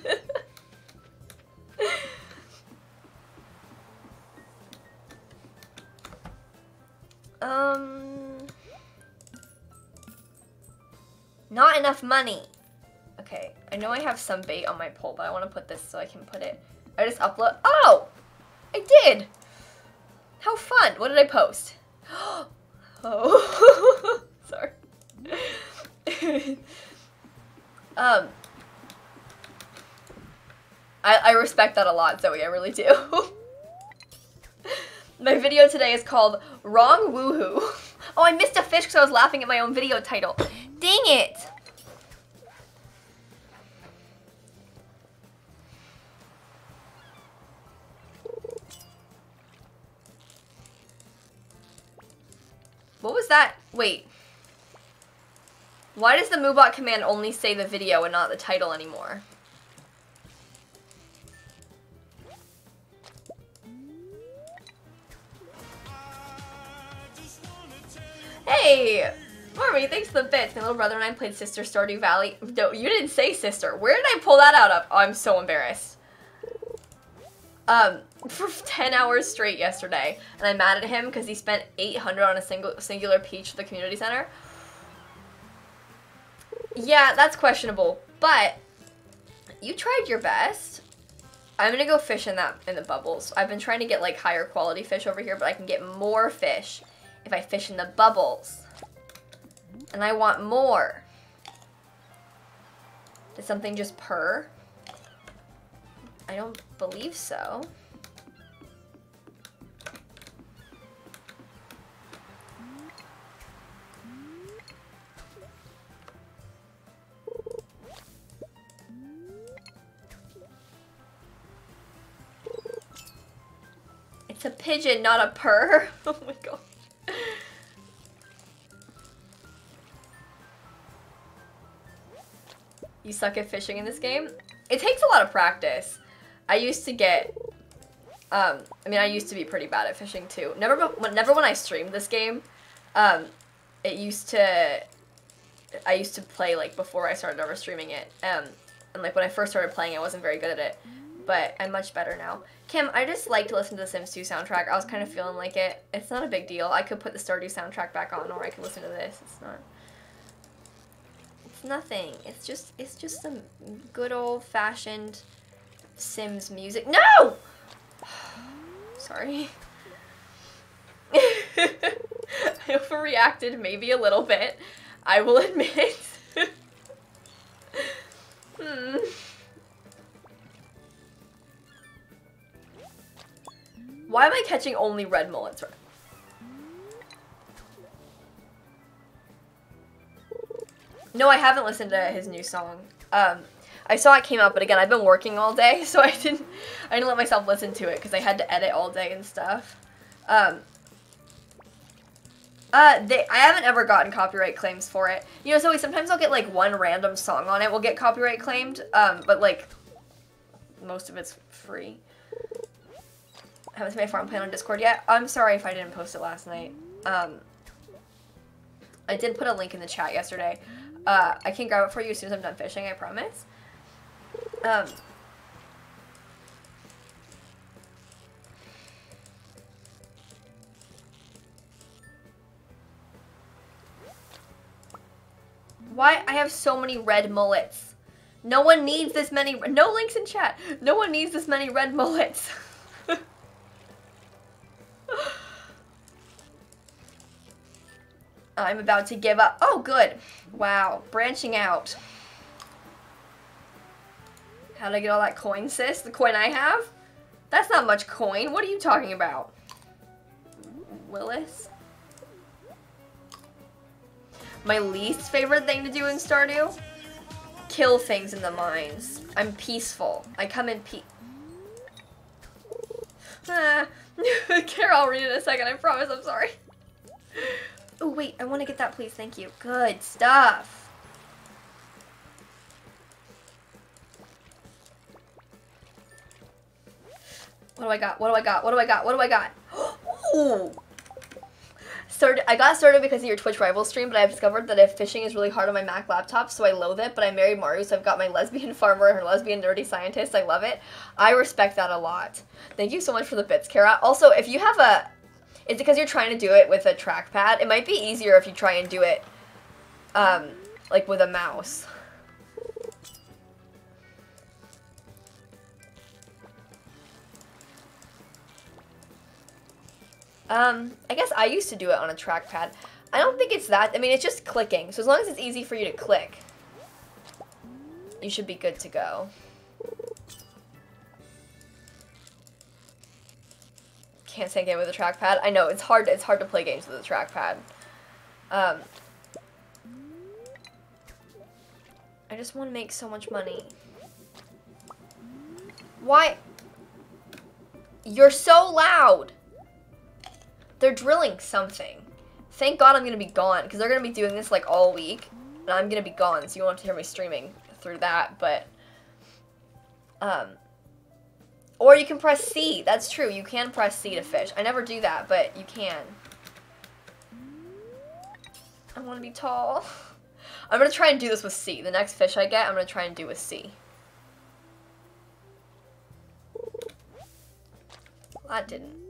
(laughs) Um, not enough money. Okay, I know I have some bait on my pole, but I want to put this so I can put it. I just upload. Oh, I did. How fun! What did I post? (gasps) oh, (laughs) sorry. (laughs) um, I, I respect that a lot, Zoe. I really do. (laughs) my video today is called Wrong Woohoo. Oh, I missed a fish because I was laughing at my own video title. Dang it! What was that? Wait. Why does the Moobot command only say the video and not the title anymore? Hey! Marmy, thanks for the bits. My little brother and I played Sister Stardew Valley. No, you didn't say sister. Where did I pull that out of? Oh, I'm so embarrassed. Um, for (laughs) 10 hours straight yesterday. And I'm mad at him because he spent 800 on a single singular peach at the community center. Yeah, that's questionable. But you tried your best. I'm gonna go fish in that in the bubbles. I've been trying to get like higher quality fish over here, but I can get more fish if I fish in the bubbles. And I want more. Did something just purr? I don't believe so. Pigeon, not a purr. (laughs) Oh my god. You suck at fishing in this game? It takes a lot of practice. I used to get, um, I mean, I used to be pretty bad at fishing too. Never, never when I streamed this game. Um, it used to, I used to play like before I started over streaming it. Um, and like when I first started playing, I wasn't very good at it. But I'm much better now. Kim, I just like to listen to the Sims 2 soundtrack. I was kind of feeling like it. It's not a big deal. I could put the Stardew soundtrack back on, or I could listen to this. It's not. It's nothing. It's just it's just some good old fashioned Sims music. No! (sighs) Sorry. (laughs) I overreacted maybe a little bit. I will admit. (laughs) hmm. Why am I catching only red mullets? No, I haven't listened to his new song. Um, I saw it came out, but again, I've been working all day, (laughs) so I didn't, I didn't let myself listen to it because I had to edit all day and stuff. Um, uh, they, I haven't ever gotten copyright claims for it. You know, so sometimes I'll get like one random song on it will get copyright claimed, um, but like most of it's free. Haven't seen my farm plan on Discord yet. I'm sorry if I didn't post it last night. Um, I did put a link in the chat yesterday. Uh, I can grab it for you as soon as I'm done fishing, I promise. Um, why I have so many red mullets? No one needs this many, no links in chat. No one needs this many red mullets. (laughs) (sighs) I'm about to give up. Oh, good. Wow, branching out. How did I get all that coin, sis? The coin I have? That's not much coin. What are you talking about? Willis. My least favorite thing to do in Stardew? Kill things in the mines. I'm peaceful. I come in peace. (laughs) Carol, I'll read it in a second. I promise. I'm sorry. Oh, wait. I want to get that, please. Thank you. Good stuff. What do I got? What do I got? What do I got? What do I got? (gasps) Ooh. Started, I got started because of your Twitch rival stream, but I've discovered that if fishing is really hard on my Mac laptop, so I loathe it. But I married Maru, so I've got my lesbian (laughs) farmer and her lesbian nerdy scientist. I love it. I respect that a lot. Thank you so much for the bits, Kara. Also, if you have a, it's because you're trying to do it with a trackpad. It might be easier if you try and do it, um, like with a mouse. Um, I guess I used to do it on a trackpad. I don't think it's that, I mean, it's just clicking. So as long as it's easy for you to click, you should be good to go. Can't say game with a trackpad. I know, it's hard, it's hard to play games with a trackpad. Um, I just want to make so much money. Why? You're so loud! They're drilling something. Thank God I'm going to be gone, because they're going to be doing this, like, all week. And I'm going to be gone, so you won't have to hear me streaming through that, but... Um... Or you can press C. That's true. You can press C to fish. I never do that, but you can. I want to be tall. I'm going to try and do this with C. The next fish I get, I'm going to try and do with C. That didn't.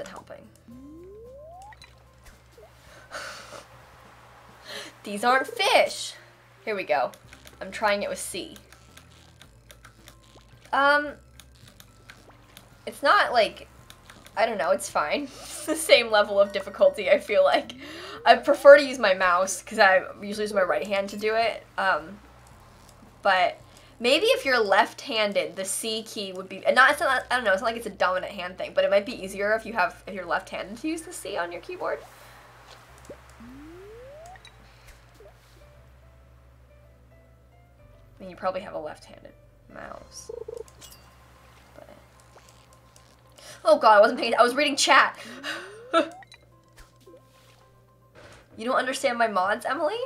Isn't helping. (sighs) These aren't fish. Here we go. I'm trying it with C. Um, it's not like, I don't know, it's fine. (laughs) It's the same level of difficulty, I feel like. I prefer to use my mouse because I usually use my right hand to do it. Um, but maybe if you're left-handed, the C key would be not. It's not. I don't know. It's not like it's a dominant hand thing, but it might be easier if you have if you're left-handed to use the C on your keyboard. I mean, you probably have a left-handed mouse. But... Oh god, I wasn't paying. I was reading chat. (laughs) you don't understand my mods, Emily?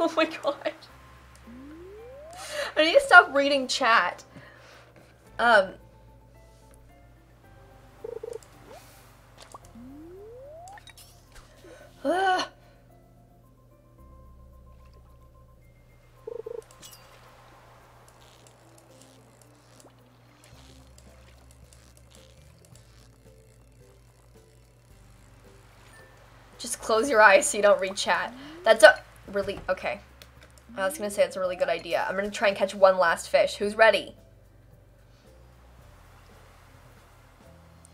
(laughs) oh my god. I need to stop reading chat. Um. Ah. Just close your eyes so you don't read chat. That's a really, okay. I was gonna say it's a really good idea. I'm gonna try and catch one last fish. Who's ready?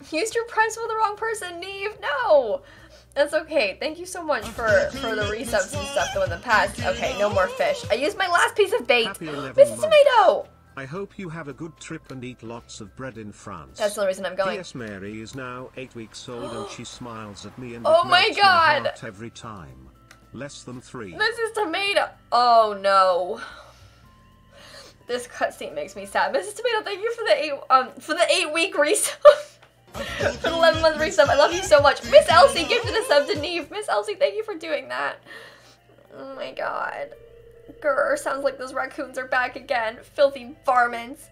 (laughs) Used your primes for the wrong person, Neve. No, that's okay. Thank you so much for for the resubs and stuff though in the past. Okay, no more fish. I used my last piece of bait. Mrs. Tomato. I hope you have a good trip and eat lots of bread in France. That's the only reason I'm going. Yes, Mary is now eight weeks old and she smiles at me and oh my god! my heart every time. Less than three. Mrs. Tomato. Oh no. This cutscene makes me sad. Mrs. Tomato, thank you for the eight um for the eight week resub. for (laughs) the eleven month resub. I love you so much. Miss Elsie gifted a sub to Neve. Miss Elsie, thank you for doing that. Oh my god. Grr, sounds like those raccoons are back again. Filthy varmints.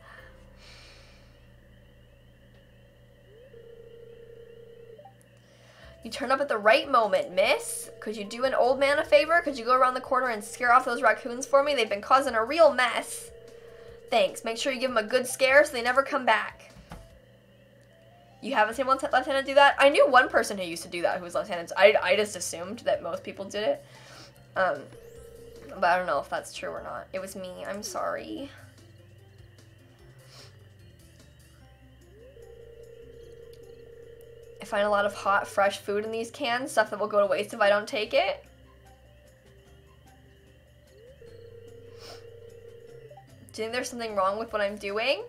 You turn up at the right moment, miss. Could you do an old man a favor? Could you go around the corner and scare off those raccoons for me? They've been causing a real mess. Thanks. Make sure you give them a good scare so they never come back. You haven't seen one left-handed do that? I knew one person who used to do that who was left-handed. I, I just assumed that most people did it. Um, but I don't know if that's true or not. It was me. I'm sorry. I find a lot of hot, fresh food in these cans, stuff that will go to waste if I don't take it. Do you think there's something wrong with what I'm doing?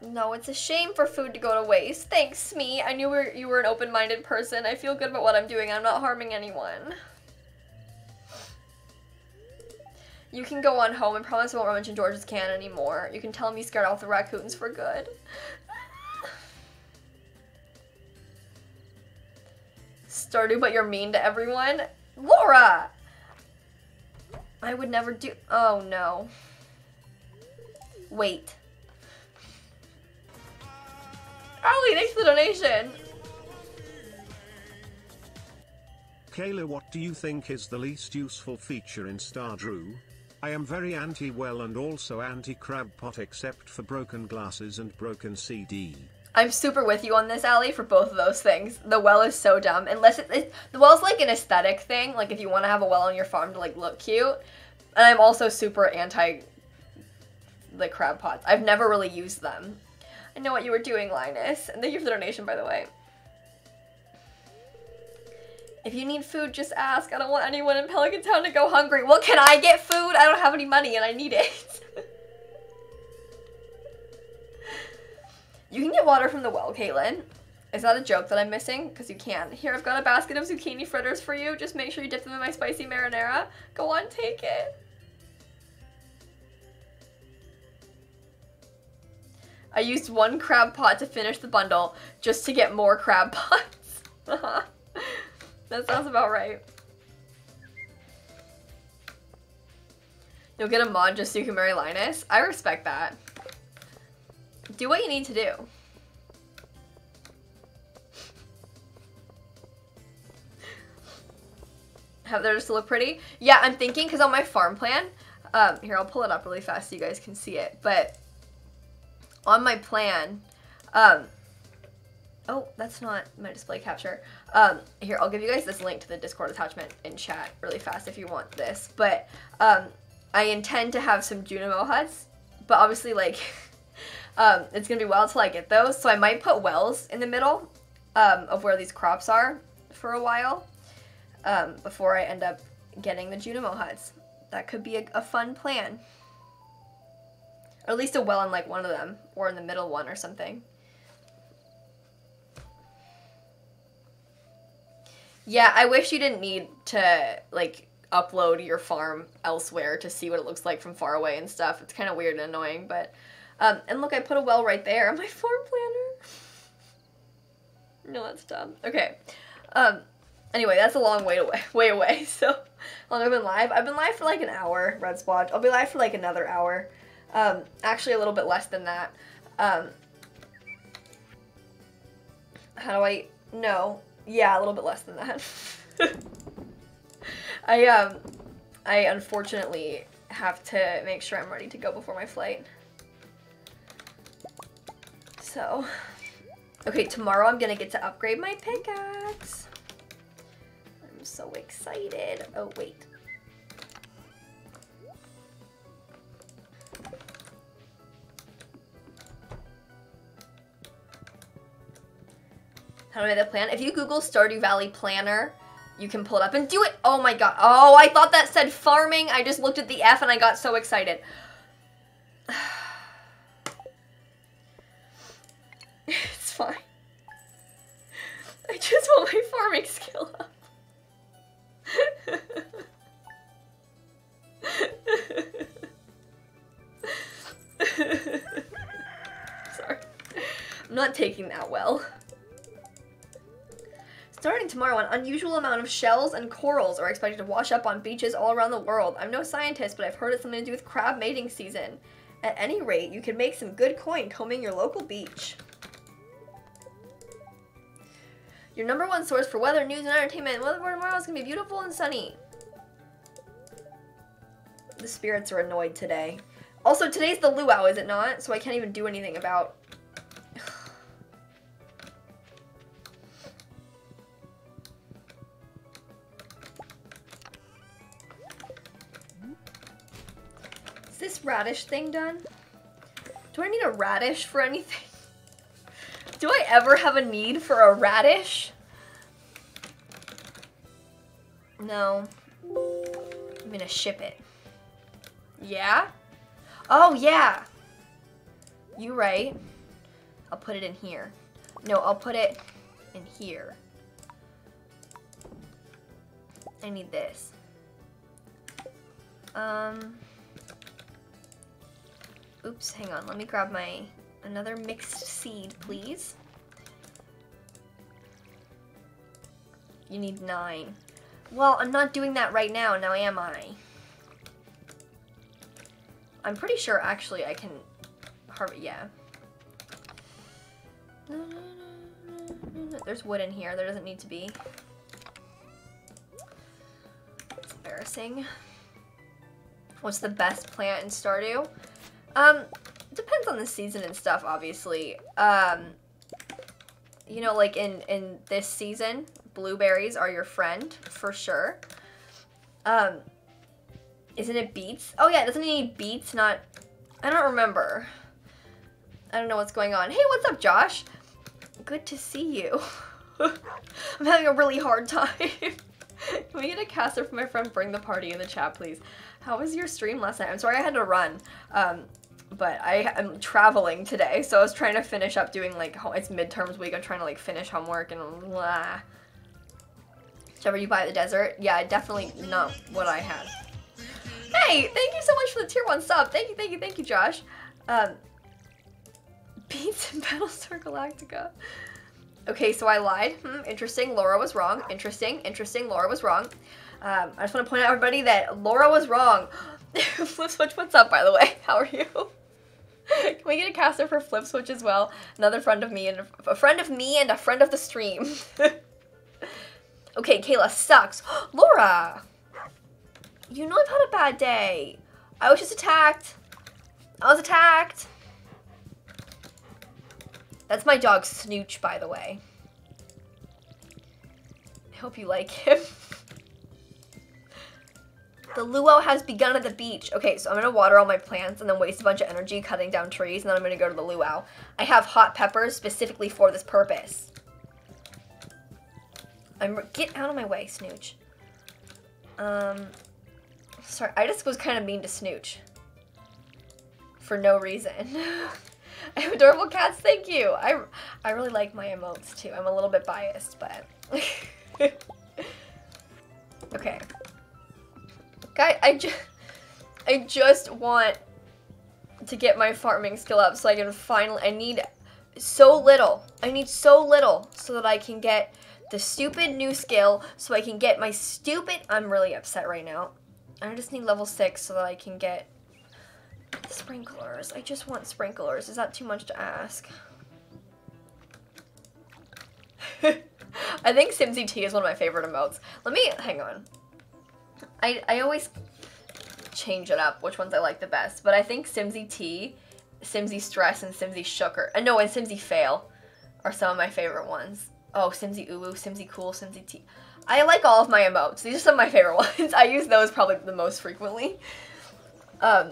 No, it's a shame for food to go to waste. Thanks, me. I knew you were an open-minded person. I feel good about what I'm doing. I'm not harming anyone. You can go on home and promise I won't mention George's can anymore. You can tell him you scared off the raccoons for good. Stardew, but you're mean to everyone? Laura! I would never do- oh no. Wait. Ollie, thanks for the donation! Kayla what do you think is the least useful feature in Stardew? I am very anti-well and also anti-crab pot except for broken glasses and broken CD. I'm super with you on this, Allie, for both of those things. The well is so dumb. Unless it, it the well's like an aesthetic thing, like if you want to have a well on your farm to like look cute. And I'm also super anti the crab pots. I've never really used them. I know what you were doing, Linus. And thank you for the donation, by the way. If you need food, just ask. I don't want anyone in Pelican Town to go hungry. Well, can I get food? I don't have any money and I need it. (laughs) you can get water from the well, Caitlin. Is that a joke that I'm missing? Because you can. Here, I've got a basket of zucchini fritters for you. Just make sure you dip them in my spicy marinara. Go on, take it. I used one crab pot to finish the bundle just to get more crab (laughs) pots. (laughs) That sounds about right. You'll get a mod just so you can marry Linus? I respect that. Do what you need to do. Have theirs to look pretty? Yeah, I'm thinking, because on my farm plan, um, here, I'll pull it up really fast so you guys can see it, but on my plan, um, Oh, that's not my display capture. Um, here, I'll give you guys this link to the Discord attachment in chat really fast if you want this. But um, I intend to have some Junimo huts, but obviously, like, (laughs) um, it's gonna be well till I get those. So I might put wells in the middle um, of where these crops are for a while um, before I end up getting the Junimo huts. That could be a, a fun plan. Or at least a well in like one of them, or in the middle one or something. Yeah, I wish you didn't need to like upload your farm elsewhere to see what it looks like from far away and stuff. It's kind of weird and annoying, but um, and look, I put a well right there on my (laughs) farm planner. no, that's dumb. Okay. Um, anyway, that's a long way away. (laughs) Way away. (laughs) So long I've been live. I've been live for like an hour. Red Splotch. I'll be live for like another hour. Um, actually, a little bit less than that. Um, how do I? No, yeah, a little bit less than that. I um I unfortunately have to make sure I'm ready to go before my flight. So, okay, tomorrow I'm gonna get to upgrade my pickaxe. I'm so excited. Oh, wait. How do I the plan? If you Google Stardew Valley Planner, you can pull it up and do it. Oh my god. Oh, I thought that said farming. I just looked at the F and I got so excited. Fine. I just want my farming skill up. Sorry. I'm not taking that well. Starting tomorrow, an unusual amount of shells and corals are expected to wash up on beaches all around the world. I'm no scientist, but I've heard it's something to do with crab mating season. At any rate, you can make some good coin combing your local beach. Your number one source for weather, news, and entertainment. Weather for tomorrow is going to be beautiful and sunny. The spirits are annoyed today. Also, today's the luau, is it not? So I can't even do anything about (sighs) is this radish thing done? Do I need a radish for anything? Do I ever have a need for a radish? No. I'm gonna ship it. Yeah? Oh, yeah. You right. I'll put it in here. No, I'll put it in here. I need this. Um. Oops, hang on. Let me grab my another mixed seed, please. You need nine. Well, I'm not doing that right now, now am I? I'm pretty sure actually I can harvest, yeah. There's wood in here, there doesn't need to be. It's embarrassing. What's the best plant in Stardew? Um, depends on the season and stuff, obviously. Um, you know, like in, in this season, blueberries are your friend, for sure. Um, isn't it beets? Oh yeah, doesn't it need beets, not... I don't remember. I don't know what's going on. Hey, what's up, Josh? Good to see you. (laughs) I'm having a really hard time. (laughs) Can we get a caster for my friend Bring the Party in the chat, please? How was your stream last night? I'm sorry I had to run. Um, but I am traveling today, so I was trying to finish up doing like it's midterms week. I'm trying to like finish homework and blah. Whichever you buy at the desert, yeah, definitely not what I had. Hey, thank you so much for the tier one sub. Thank you, thank you, thank you, Josh. Um, Beets in (laughs) Battlestar Galactica. Okay, so I lied. Hmm, interesting. Laura was wrong. Interesting. Interesting. Laura was wrong. Um, I just want to point out everybody that Laura was wrong. (laughs) Flip Switch, what's up, by the way? How are you? (laughs) Can we get a caster for Flip Switch as well? Another friend of me and a, a friend of me and a friend of the stream. (laughs) okay, Kayla sucks. (gasps) Laura! You know I've had a bad day. I was just attacked. I was attacked. That's my dog Snooch, by the way. I hope you like him. (laughs) The luau has begun at the beach. Okay, so I'm gonna water all my plants and then waste a bunch of energy cutting down trees and then I'm gonna go to the luau. I have hot peppers specifically for this purpose. I'm get out of my way, Snooch. Um, sorry, I just was kind of mean to Snooch. For no reason. (laughs) I have adorable cats, thank you. I, I really like my emotes too. I'm a little bit biased, but... (laughs) okay. Guy, I just, I just want to get my farming skill up so I can finally, I need so little. I need so little so that I can get the stupid new skill so I can get my stupid, I'm really upset right now. I just need level 6 so that I can get sprinklers. I just want sprinklers. Is that too much to ask? (laughs) I think Simsy T is one of my favorite emotes. Let me, hang on. I, I always change it up, which ones I like the best. But I think Simsy T, Simsy Stress, and Simsy Shooker. Uh, no, and Simsy Fail are some of my favorite ones. Oh, Simsy Uwu, Simsy Cool, Simsy T. I like all of my emotes. These are some of my favorite (laughs) ones. I use those probably the most frequently. Um,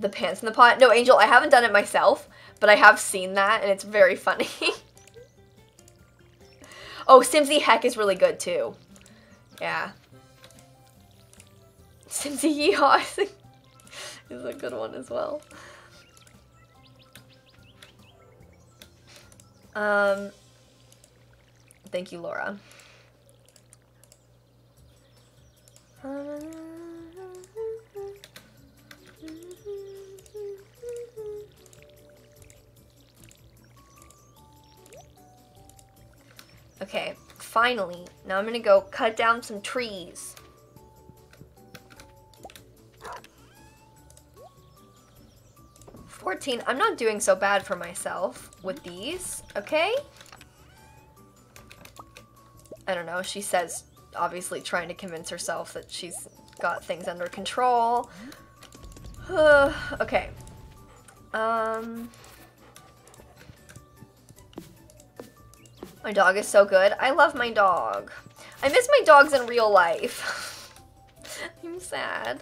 the pants in the pot. No, Angel, I haven't done it myself, but I have seen that, and it's very funny. (laughs) Oh, Simsy Heck is really good too. Yeah. Simsy Yeehaw (laughs) is a good one as well. Um, thank you, Laura. Okay, finally. Now I'm gonna go cut down some trees. Fourteen. I'm not doing so bad for myself with these, okay? I don't know. She says, obviously trying to convince herself that she's got things under control. (sighs) okay. Um... My dog is so good. I love my dog. I miss my dogs in real life. (laughs) I'm sad.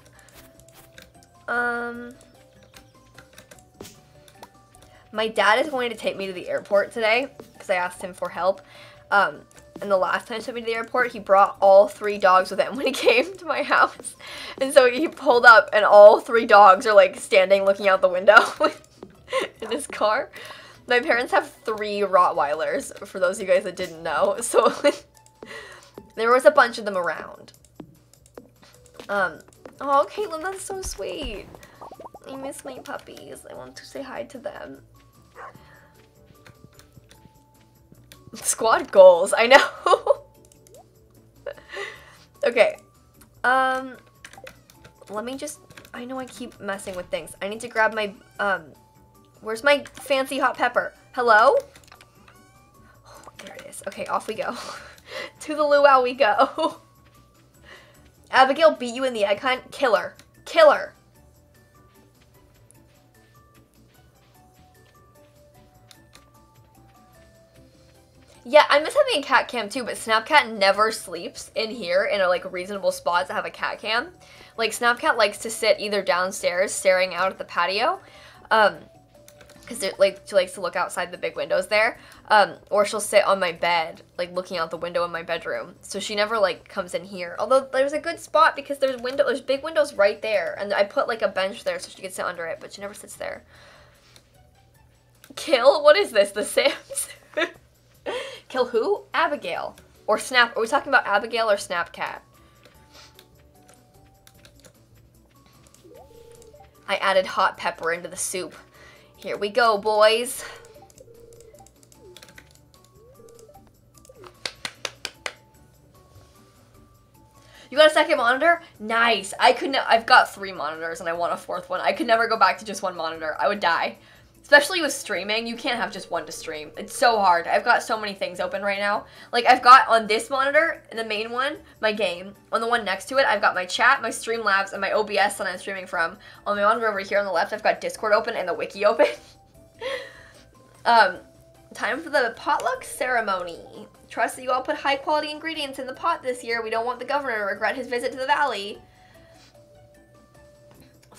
Um. My dad is going to take me to the airport today because I asked him for help. Um, and the last time he took me to the airport, he brought all three dogs with him when he (laughs) came to my house. And so he pulled up, and all three dogs are like standing looking out the window (laughs) in his car. My parents have three Rottweilers, for those of you guys that didn't know. (laughs) So there was a bunch of them around. Um, oh, Caitlin, that's so sweet. I miss my puppies. I want to say hi to them. Squad goals, I know. (laughs) okay. Um, let me just, I know I keep messing with things. I need to grab my, um, where's my fancy hot pepper? Hello? Oh, there it is. Okay, off we go. (laughs) to the luau we go. (laughs) Abigail beat you in the egg hunt? Killer. Killer. Yeah, I miss having a cat cam too, but Snapcat never sleeps in here in a like reasonable spot to have a cat cam. Like Snapcat likes to sit either downstairs staring out at the patio, um, because like she likes to look outside the big windows there, um, or she'll sit on my bed like looking out the window in my bedroom. So she never like comes in here. Although there's a good spot because there's window, there's big windows right there, and I put like a bench there so she can sit under it, but she never sits there. Kill? What is this? The Sims? (laughs) Kill who? Abigail. Or Snap. Are we talking about Abigail or Snapcat? I added hot pepper into the soup. Here we go, boys. You got a second monitor? Nice. I could not I've got three monitors and I want a fourth one. I could never go back to just one monitor. I would die. Especially with streaming, you can't have just one to stream. It's so hard. I've got so many things open right now. Like I've got on this monitor, the main one, my game. On the one next to it, I've got my chat, my Streamlabs, and my OBS that I'm streaming from. On my monitor over here on the left, I've got Discord open and the wiki open. (laughs) um, time for the potluck ceremony. Trust that you all put high quality ingredients in the pot this year. We don't want the governor to regret his visit to the valley.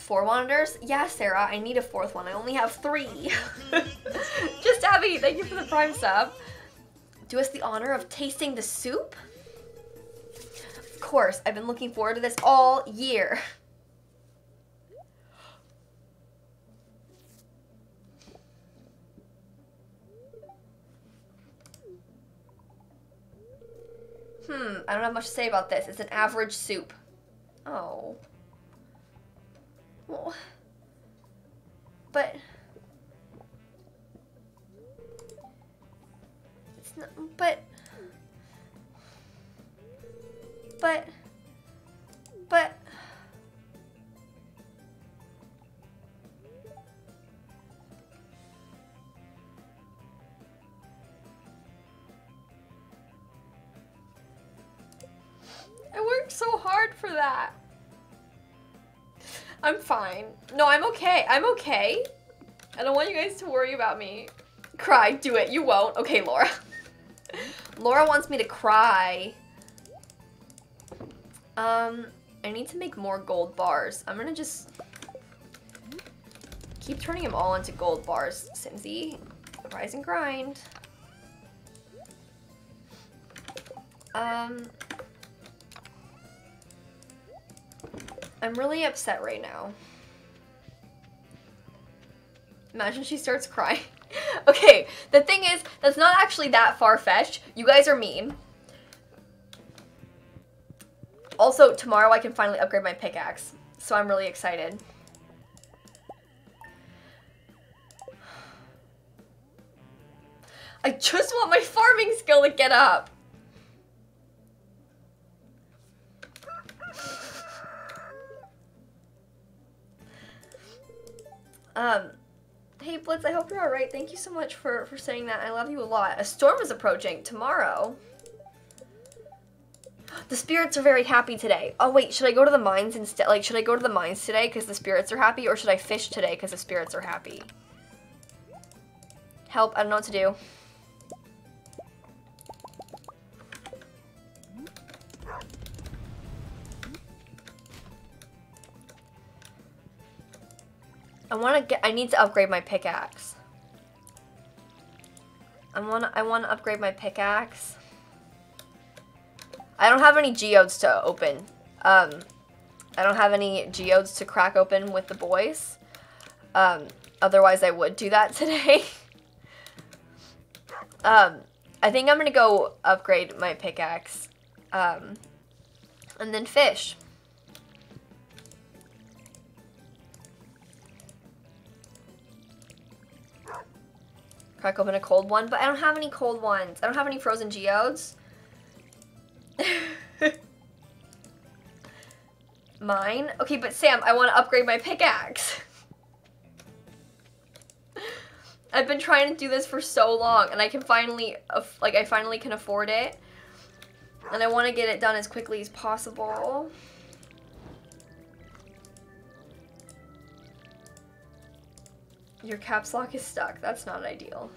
Four monitors? Yeah, Sarah, I need a fourth one. I only have three. (laughs) Just Abby, thank you for the prime sub. Do us the honor of tasting the soup? Of course, I've been looking forward to this all year. Hmm, I don't have much to say about this. It's an average soup. Oh. Well, but it's not. But but but. I worked so hard for that. I'm fine. No, I'm okay. I'm okay. I don't want you guys to worry about me. Cry. Do it. You won't. Okay, Laura. (laughs) Laura wants me to cry. Um, I need to make more gold bars. I'm gonna just keep turning them all into gold bars. Simsie, rise and grind. Um, I'm really upset right now. Imagine she starts crying. (laughs) okay, the thing is, that's not actually that far-fetched. You guys are mean. Also, tomorrow I can finally upgrade my pickaxe, so I'm really excited. (sighs) I just want my farming skill to get up. Um, hey Blitz, I hope you're alright. Thank you so much for, for saying that. I love you a lot. A storm is approaching tomorrow. The spirits are very happy today. Oh wait, should I go to the mines instead? Like, should I go to the mines today because the spirits are happy? Or should I fish today because the spirits are happy? Help, I don't know what to do. I want to get, I need to upgrade my pickaxe. I want I want to upgrade my pickaxe. I don't have any geodes to open. Um, I don't have any geodes to crack open with the boys. Um, otherwise, I would do that (laughs) today. um, I think I'm gonna go upgrade my pickaxe. Um, and then fish. Crack open a cold one, but I don't have any cold ones. I don't have any frozen geodes. (laughs) Mine? Okay, but Sam, I want to upgrade my pickaxe. (laughs) I've been trying to do this for so long, and I can finally, like, I finally can afford it. And I want to get it done as quickly as possible. Your caps lock is stuck. That's not ideal.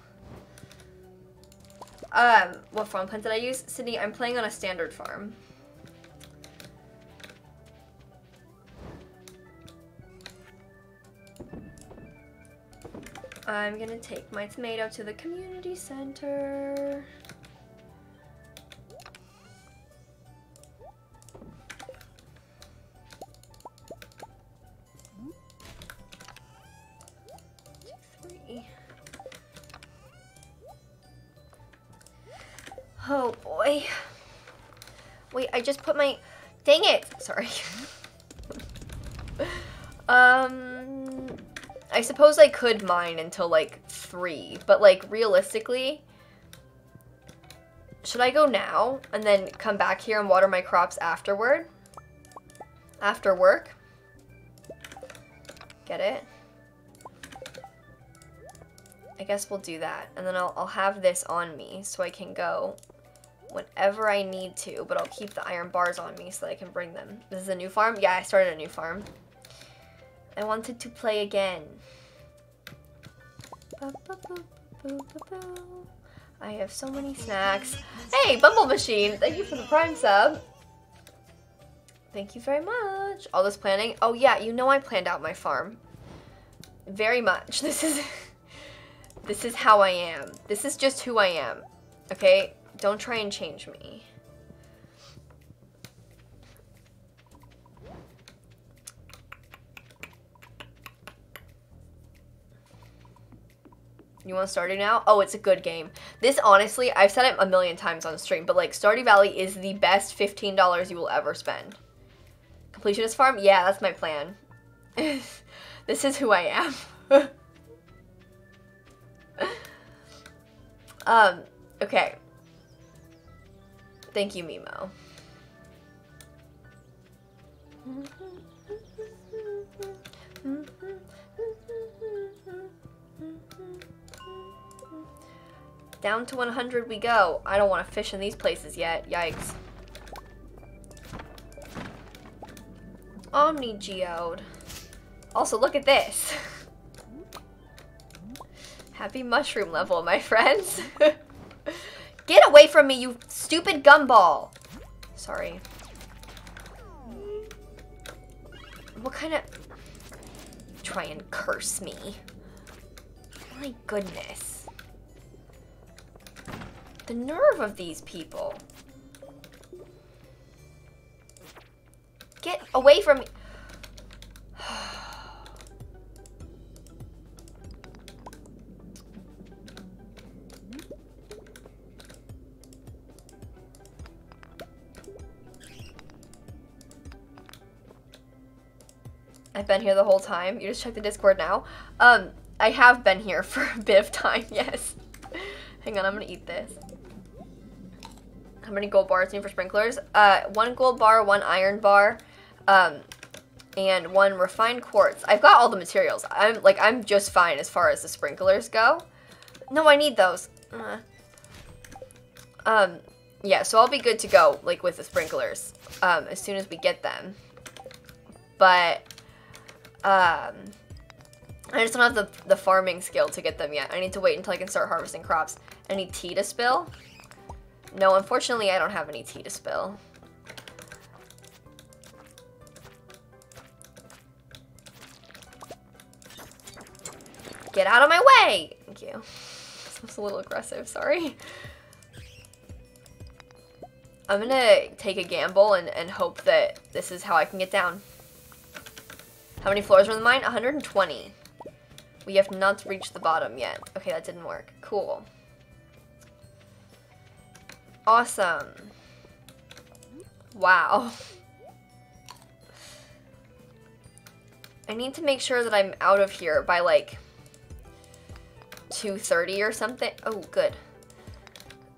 Um, what farm plan did I use? Sydney, I'm playing on a standard farm. I'm gonna take my tomato to the community center. Oh boy. Wait, I just put my, dang it, sorry. (laughs) um, I suppose I could mine until like three, but like realistically, should I go now and then come back here and water my crops afterward? After work? Get it? I guess we'll do that. And then I'll, I'll have this on me so I can go whenever I need to, but I'll keep the iron bars on me so I can bring them. This is a new farm? Yeah, I started a new farm. I wanted to play again. I have so many snacks. Hey, Bumble Machine, thank you for the prime sub. Thank you very much. All this planning. Oh yeah, you know I planned out my farm. Very much. (laughs) This is (laughs) this is how I am. This is just who I am. Okay? Don't try and change me. You want it now? Oh, it's a good game. This, honestly, I've said it a million times on stream, but like, Stardew Valley is the best $15 you will ever spend. Completionist farm? Yeah, that's my plan. (laughs) this is who I am. (laughs) um, okay. Thank you, Mimo. Down to 100 we go. I don't want to fish in these places yet. Yikes. Omni geode. Also, look at this. (laughs) Happy mushroom level, my friends. (laughs) Get away from me, you stupid gumball. Sorry. What kind of... Try and curse me. My goodness. The nerve of these people. Get away from me. (sighs) I've been here the whole time. You just check the Discord now. Um, I have been here (laughs) for a bit of time, (laughs) yes. Hang on, I'm gonna eat this. How many gold bars need for sprinklers? Uh, one gold bar, one iron bar, um, and one refined quartz. I've got all the materials. I'm like, I'm just fine as far as the sprinklers go. No, I need those. Uh. Um, yeah, so I'll be good to go, like, with the sprinklers, um, as soon as we get them. But um, I just don't have the, the farming skill to get them yet. I need to wait until I can start harvesting crops. Any tea to spill? No, unfortunately, I don't have any tea to spill. Get out of my way! Thank you. (laughs) was a little aggressive, sorry. I'm gonna take a gamble and, and hope that this is how I can get down. How many floors are in the mine? 120. We have not reached the bottom yet. Okay, that didn't work. Cool. Awesome. Wow. I need to make sure that I'm out of here by like 2.30 or something. Oh, good.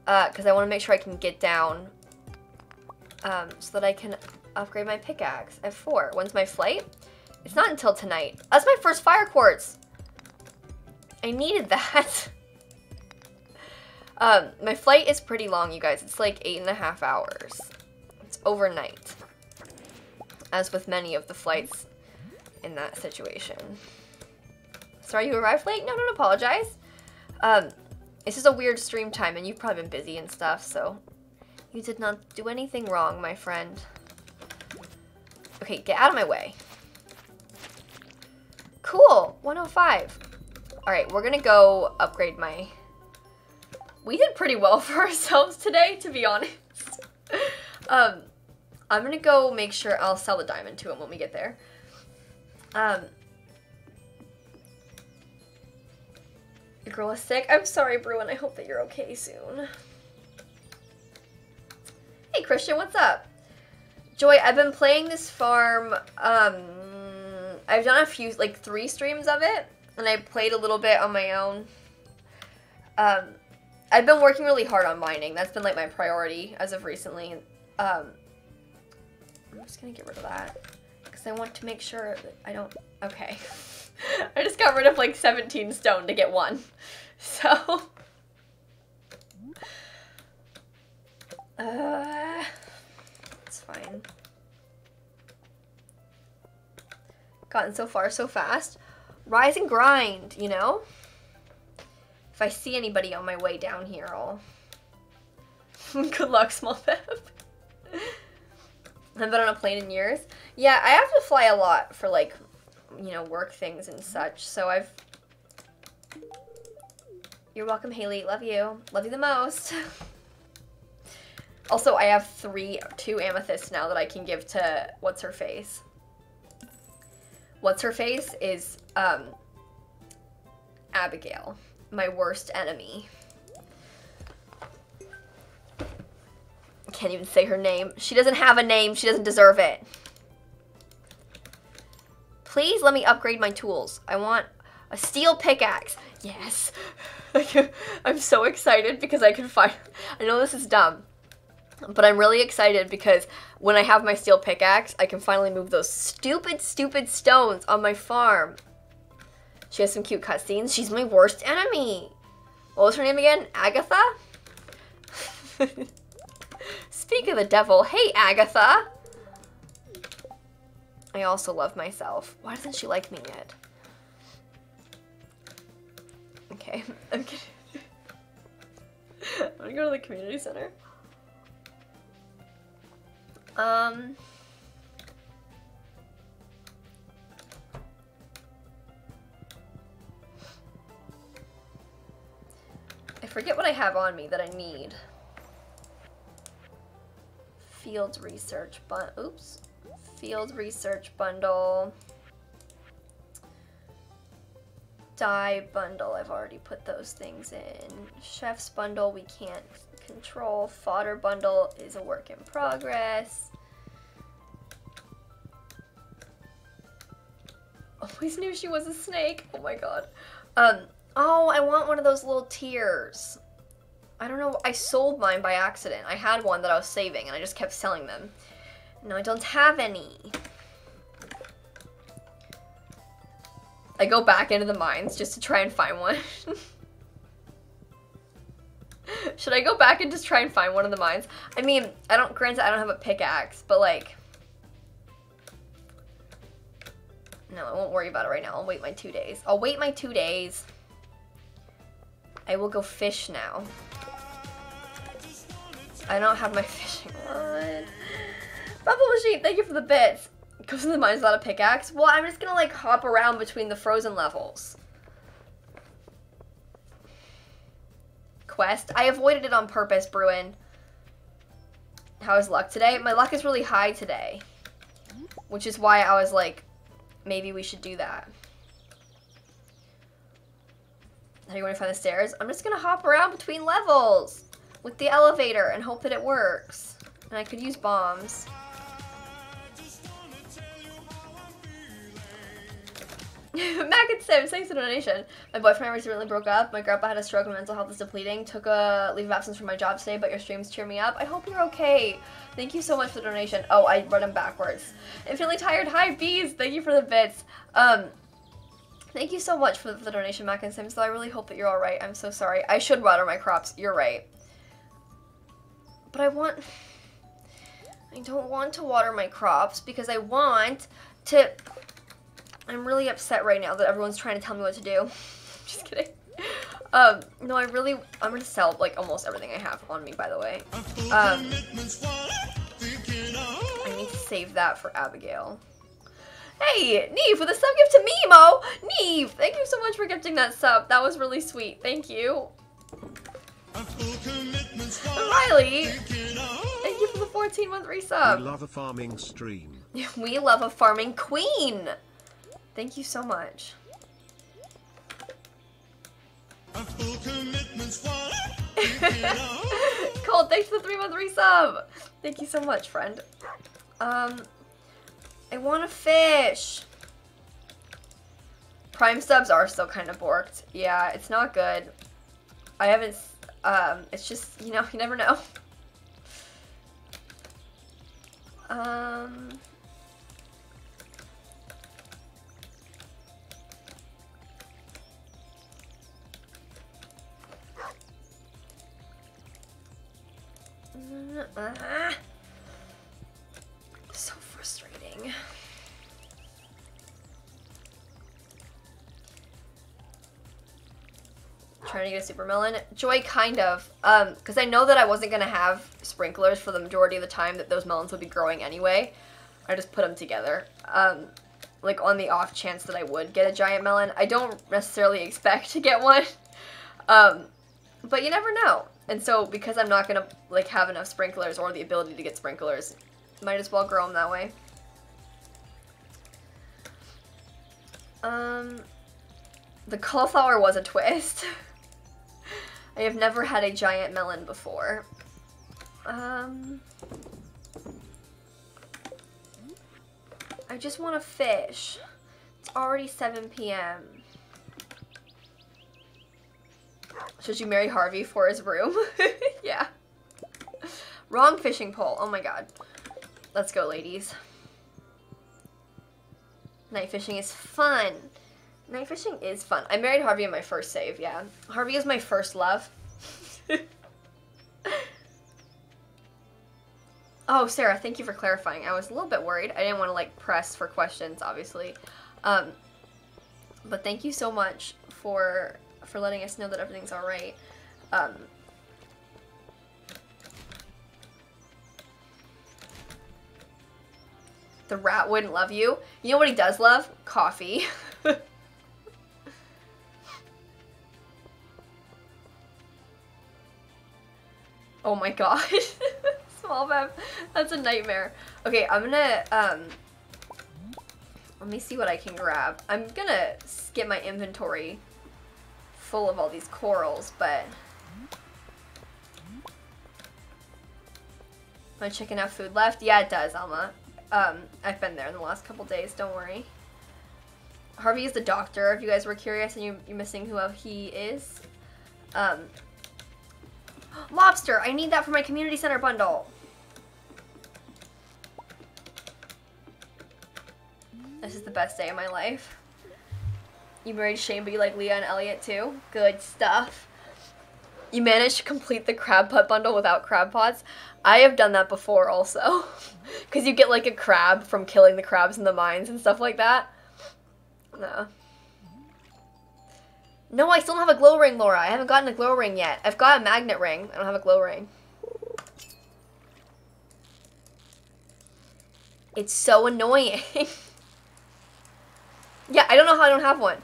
Because uh, I want to make sure I can get down um, so that I can upgrade my pickaxe. Have four. When's my flight? It's not until tonight. That's my first fire quartz. I needed that. (laughs) um, my flight is pretty long, you guys. It's like eight and a half hours. It's overnight. As with many of the flights in that situation. Sorry you arrived late? No, don't apologize. Um, it's just a weird stream time and you've probably been busy and stuff, so you did not do anything wrong, my friend. Okay, get out of my way. Cool, 105. All right, we're gonna go upgrade my... We did pretty well (laughs) for ourselves today, to be honest. (laughs) um, I'm gonna go make sure I'll sell the diamond to him when we get there. Um, your girl is sick. I'm sorry, Bruin. I hope that you're okay soon. Hey, Christian, what's up? Joy, I've been playing this farm. Um, I've done a few, like three streams of it and I played a little bit on my own. Um, I've been working really hard on mining. That's been like my priority as of recently. Um, I'm just gonna get rid of that because I want to make sure that I don't. Okay, (laughs) I just got rid of like 17 stone to get one, (laughs) so. Uh, it's fine. Gotten so far so fast rise and grind, you know? If I see anybody on my way down here, I'll... (laughs) Good luck, small pep. I haven't been on a plane in years. Yeah, I have to fly a lot for, like, you know, work things and such, so I've... You're welcome, Haley. Love you. Love you the most. (laughs) also, I have three, two amethysts now that I can give to what's-her-face what's her face is um, Abigail, my worst enemy. I can't even say her name. She doesn't have a name. She doesn't deserve it. Please let me upgrade my tools. I want a steel pickaxe. Yes. (laughs) I'm so excited because I can find... I know this is dumb. But I'm really excited because when I have my steel pickaxe, I can finally move those stupid, stupid stones on my farm. She has some cute cutscenes. She's my worst enemy. What was her name again? Agatha? (laughs) Speak of the devil. Hey, Agatha. I also love myself. Why doesn't she like me yet? Okay, (laughs) I'm gonna, (laughs) I'm gonna go to the community center. Um. I forget what I have on me that I need. Field research bun oops. Field research bundle. Dye bundle, I've already put those things in. Chef's bundle, we can't control. Fodder bundle is a work in progress. (laughs) Always knew she was a snake. Oh my god. Um, oh, I want one of those little tears. I don't know. I sold mine by accident. I had one that I was saving and I just kept selling them. No, I don't have any. I go back into the mines just to try and find one. (laughs) (laughs) Should I go back and just try and find one of the mines? I mean, I don't, granted I don't have a pickaxe, but like, no, I won't worry about it right now. I'll wait my two days. I'll wait my two days. I will go fish now. I don't have my (laughs) fishing rod. Bubble Machine, thank you for the bits. Goes in the mines without a pickaxe. Well, I'm just gonna like hop around between the frozen levels. Quest. I avoided it on purpose, Bruin. How is luck today? My luck is really high today. Which is why I was like, maybe we should do that. How do you want to find the stairs? I'm just gonna hop around between levels with the elevator and hope that it works. And I could use bombs. (laughs) Mac and Sims, thanks for the donation. My boyfriend recently broke up. My grandpa had a stroke and mental health is depleting. Took a leave of absence from my job today, but your streams cheer me up. I hope you're okay. Thank you so much for the donation. Oh, I read them backwards. I'm feeling tired. Hi, bees. Thank you for the bits. Um, thank you so much for the donation, Mac and Sims. Though I really hope that you're all right. I'm so sorry. I should water my crops. You're right. But I want. I don't want to water my crops because I want to I'm really upset right now that everyone's trying to tell me what to do. (laughs) Just kidding. Um, no, I really, I'm gonna sell like almost everything I have on me, by the way. Um, I need to save that for Abigail. Hey, Neve with a sub gift to Mimo! Neve, thank you so much for gifting that sub. That was really sweet. Thank you. Riley, thank you for the 14 month resub. We love a farming stream. (laughs) we love a farming queen. Thank you so much. Cold, (laughs) thanks for the three month resub. Thank you so much, friend. Um, I want a fish. Prime subs are still kind of borked. Yeah, it's not good. I haven't, um, it's just, you know, (laughs) you never know. Um... So frustrating. Trying to get a super melon. Joy, kind of. Um, because I know that I wasn't going to have sprinklers for the majority of the time that those melons would be growing anyway. I just put them together. Um, like on the off chance that I would get a giant melon. I don't necessarily expect to get one. Um, but you never know. And so because I'm not gonna like have enough sprinklers or the ability to get sprinklers, might as well grow them that way. Um, the cauliflower was a twist. (laughs) I have never had a giant melon before. Um, I just want a fish. It's already 7 p.m. Should you marry Harvey for his room? (laughs) yeah. Wrong fishing pole. Oh my god. Let's go, ladies. Night fishing is fun. Night fishing is fun. I married Harvey in my first save, yeah. Harvey is my first love. (laughs) oh, Sarah, thank you for clarifying. I was a little bit worried. I didn't want to, like, press for questions, obviously. Um, but thank you so much for for letting us know that everything's alright. Um, the rat wouldn't love you. You know what he does love? Coffee. (laughs) oh my god. (laughs) Small Bev. That's a nightmare. Okay, I'm gonna, um, let me see what I can grab. I'm gonna skip my inventory full of all these corals, but... My chicken have food left? Yeah, it does, Alma. Um, I've been there in the last couple days, don't worry. Harvey is the doctor, if you guys were curious and you, are missing who he is. Um, (gasps) lobster! I need that for my community center bundle! This is the best day of my life. You married Shane, but you like Leah and Elliot too. Good stuff. You managed to complete the crab pot bundle without crab pots. I have done that before also. (laughs) Because you get like a crab from killing the crabs in the mines and stuff like that. No. No, I still don't have a glow ring, Laura. I haven't gotten a glow ring yet. I've got a magnet ring. I don't have a glow ring. It's so annoying. (laughs) yeah, I don't know how I don't have one.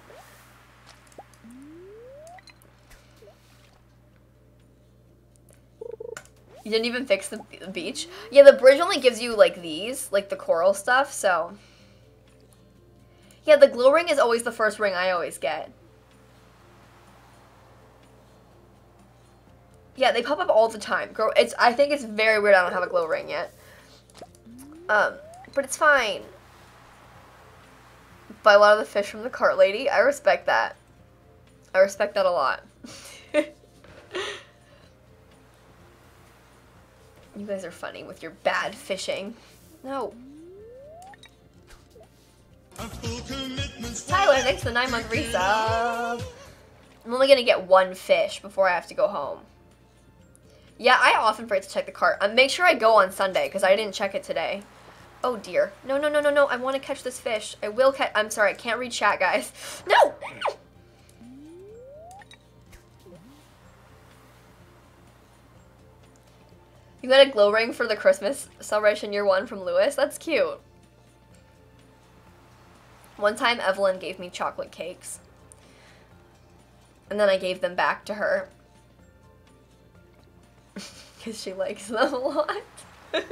You didn't even fix the beach? Yeah, the bridge only gives you like these, like the coral stuff, so. Yeah, the glow ring is always the first ring I always get. Yeah, they pop up all the time. Girl, it's I think it's very weird I don't have a glow ring yet. Um, but it's fine. Buy a lot of the fish from the cart lady. I respect that. I respect that a lot. (laughs) you guys are funny with your bad fishing. No. Tyler, thanks for the nine month resub. I'm only gonna get one fish before I have to go home. Yeah, I often forget to check the cart. Uh, make sure I go on Sunday because I didn't check it today. Oh dear. No, no, no, no, no. I want to catch this fish. I will catch. I'm sorry. I can't read chat, guys. No! You got a glow ring for the Christmas celebration year one from Lewis? That's cute. One time, Evelyn gave me chocolate cakes. And then I gave them back to her. (laughs) Because she likes them a lot. (laughs)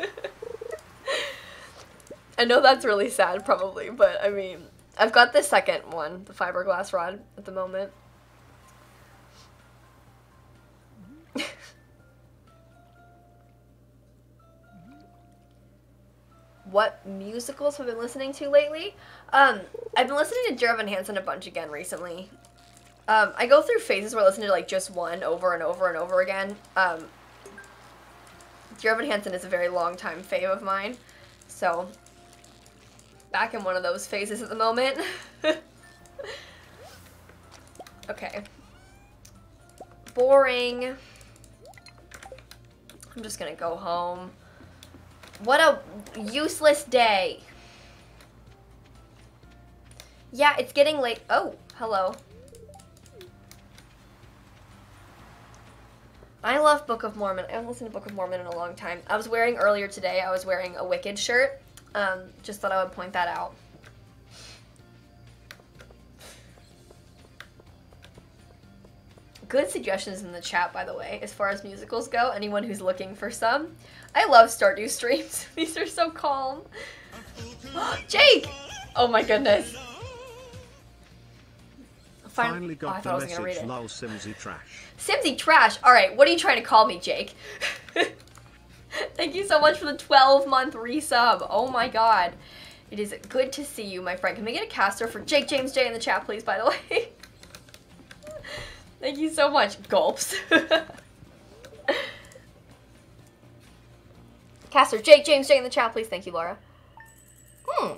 I know that's really sad, probably, but I mean, I've got the second one, the fiberglass rod, at the moment. What musicals have been listening to lately? Um, I've been listening to Dear Evan Hansen a bunch again recently. Um, I go through phases where I listen to like just one over and over and over again. Um, Dear Evan Hansen is a very long time fave of mine, so back in one of those phases at the moment. (laughs) okay. Boring. I'm just gonna go home. What a useless day. Yeah, it's getting late. Oh, hello. I love Book of Mormon. I haven't listened to Book of Mormon in a long time. I was wearing earlier today, I was wearing a Wicked shirt. Um, just thought I would point that out. Good suggestions in the chat, by the way, as far as musicals go. Anyone who's looking for some. I love Stardew streams. (laughs) These are so calm. (gasps) Jake! Oh my goodness. Finally got oh, the message, lol Simsie trash. Simsie trash? Alright, what are you trying to call me, Jake? (laughs) Thank you so much for the 12 month resub. Oh my god. It is good to see you, my friend. Can we get a caster for Jake James J in the chat, please, by the way? (laughs) Thank you so much. Gulps. (laughs) caster Jake James J in the chat, please. Thank you, Laura. Hmm.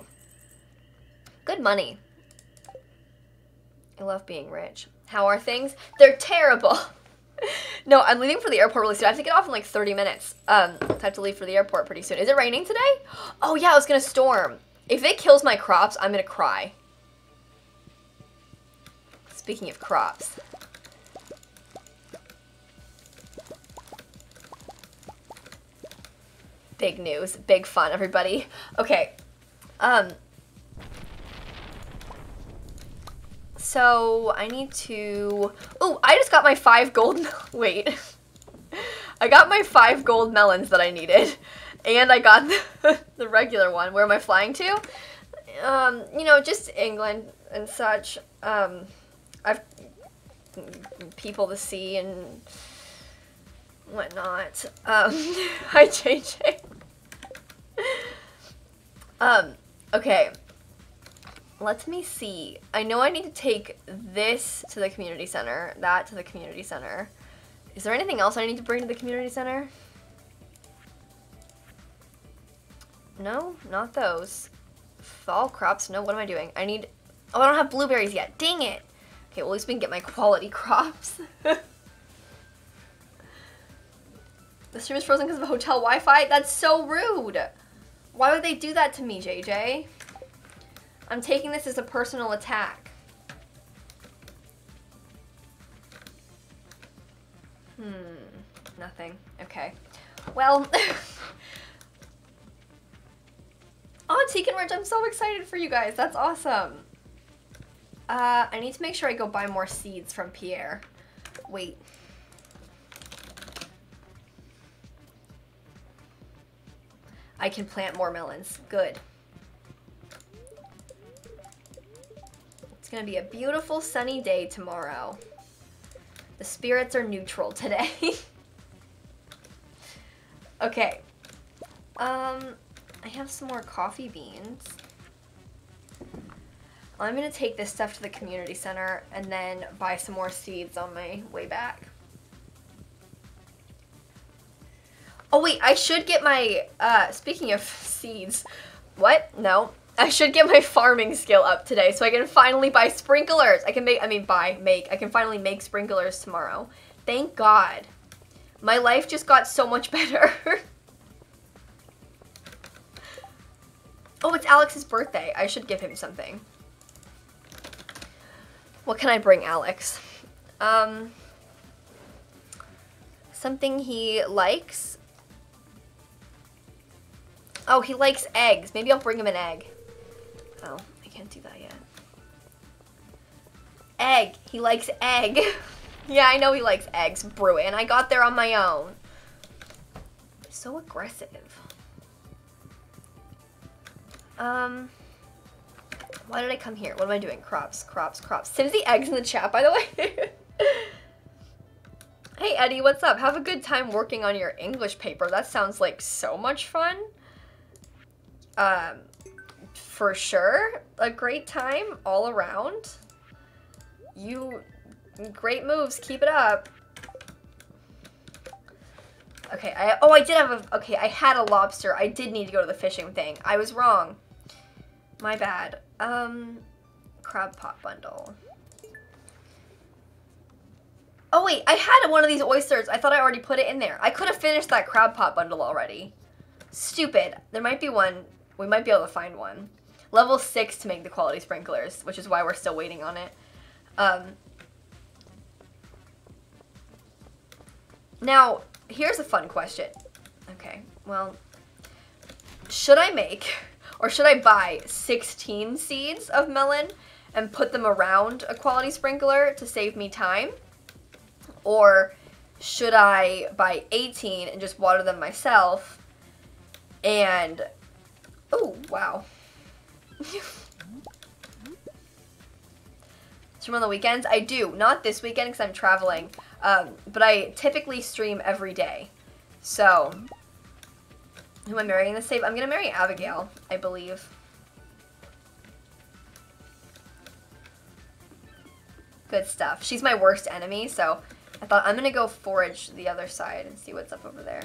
Good money. I love being rich. How are things? They're terrible. (laughs) no, I'm leaving for the airport really soon. I have to get off in like 30 minutes. Um, I have to leave for the airport pretty soon. Is it raining today? (gasps) Oh yeah, it was gonna storm. If it kills my crops, I'm gonna cry. Speaking of crops. Big news, big fun, everybody. Okay, um, So I need to, oh, I just got my five gold, (laughs) wait. I got my five gold melons that I needed. And I got (laughs) the, the regular one. Where am I flying to? Um, you know, just England and such. Um, I've people to see and whatnot. Um, (laughs) hi JJ. (laughs) um, okay. Let me see. I know I need to take this to the community center, that to the community center. Is there anything else I need to bring to the community center? No, not those. Fall crops, no, what am I doing? I need, oh, I don't have blueberries yet, dang it. Okay, well at least we can get my quality (laughs) crops. (laughs) the stream is frozen because of hotel Wi-Fi? That's so rude. Why would they do that to me, JJ? I'm taking this as a personal attack. Hmm, nothing. Okay. Well, (laughs) oh, Tekin Ridge, I'm so excited for you guys. That's awesome. Uh, I need to make sure I go buy more seeds from Pierre. Wait. I can plant more melons. Good. It's gonna be a beautiful sunny day tomorrow. The spirits are neutral today. (laughs) okay. Um, I have some more coffee beans. I'm gonna take this stuff to the community center and then buy some more seeds on my way back. Oh wait, I should get my, uh, speaking of seeds, what? No. I should get my farming skill up today so I can finally buy sprinklers. I can make, I mean buy, make, I can finally make sprinklers tomorrow. Thank God. My life just got so much (laughs) better. oh, it's Alex's birthday. I should give him something. What can I bring Alex? Um, something he likes. Oh, he likes eggs. Maybe I'll bring him an egg. Oh, I can't do that yet. Egg. He likes egg. (laughs) yeah, I know he likes eggs. Brew it. And I got there on my own. So aggressive. Um, why did I come here? What am I doing? Crops, crops, crops. Send the eggs in the chat, by the way. (laughs) hey, Eddie, what's up? Have a good time working on your English paper. That sounds like so much fun um, for sure, a great time all around. You, great moves, keep it up. Okay, I, oh, I did have a, okay, I had a lobster. I did need to go to the fishing thing. I was wrong. My bad. Um, crab pot bundle. Oh wait, I had one of these oysters. I thought I already put it in there. I could have finished that crab pot bundle already. Stupid. There might be one we might be able to find one. Level 6 to make the quality sprinklers, which is why we're still waiting on it. Um, now, here's a fun question. Okay, well, should I make, or should I buy 16 seeds of melon and put them around a quality sprinkler to save me time? Or should I buy 18 and just water them myself and Oh, wow. (laughs) stream on the weekends? I do. Not this weekend because I'm traveling. Um, but I typically stream every day. So, who am I marrying this save? I'm going to marry Abigail, I believe. Good stuff. She's my worst enemy, so I thought I'm going to go forage the other side and see what's up over there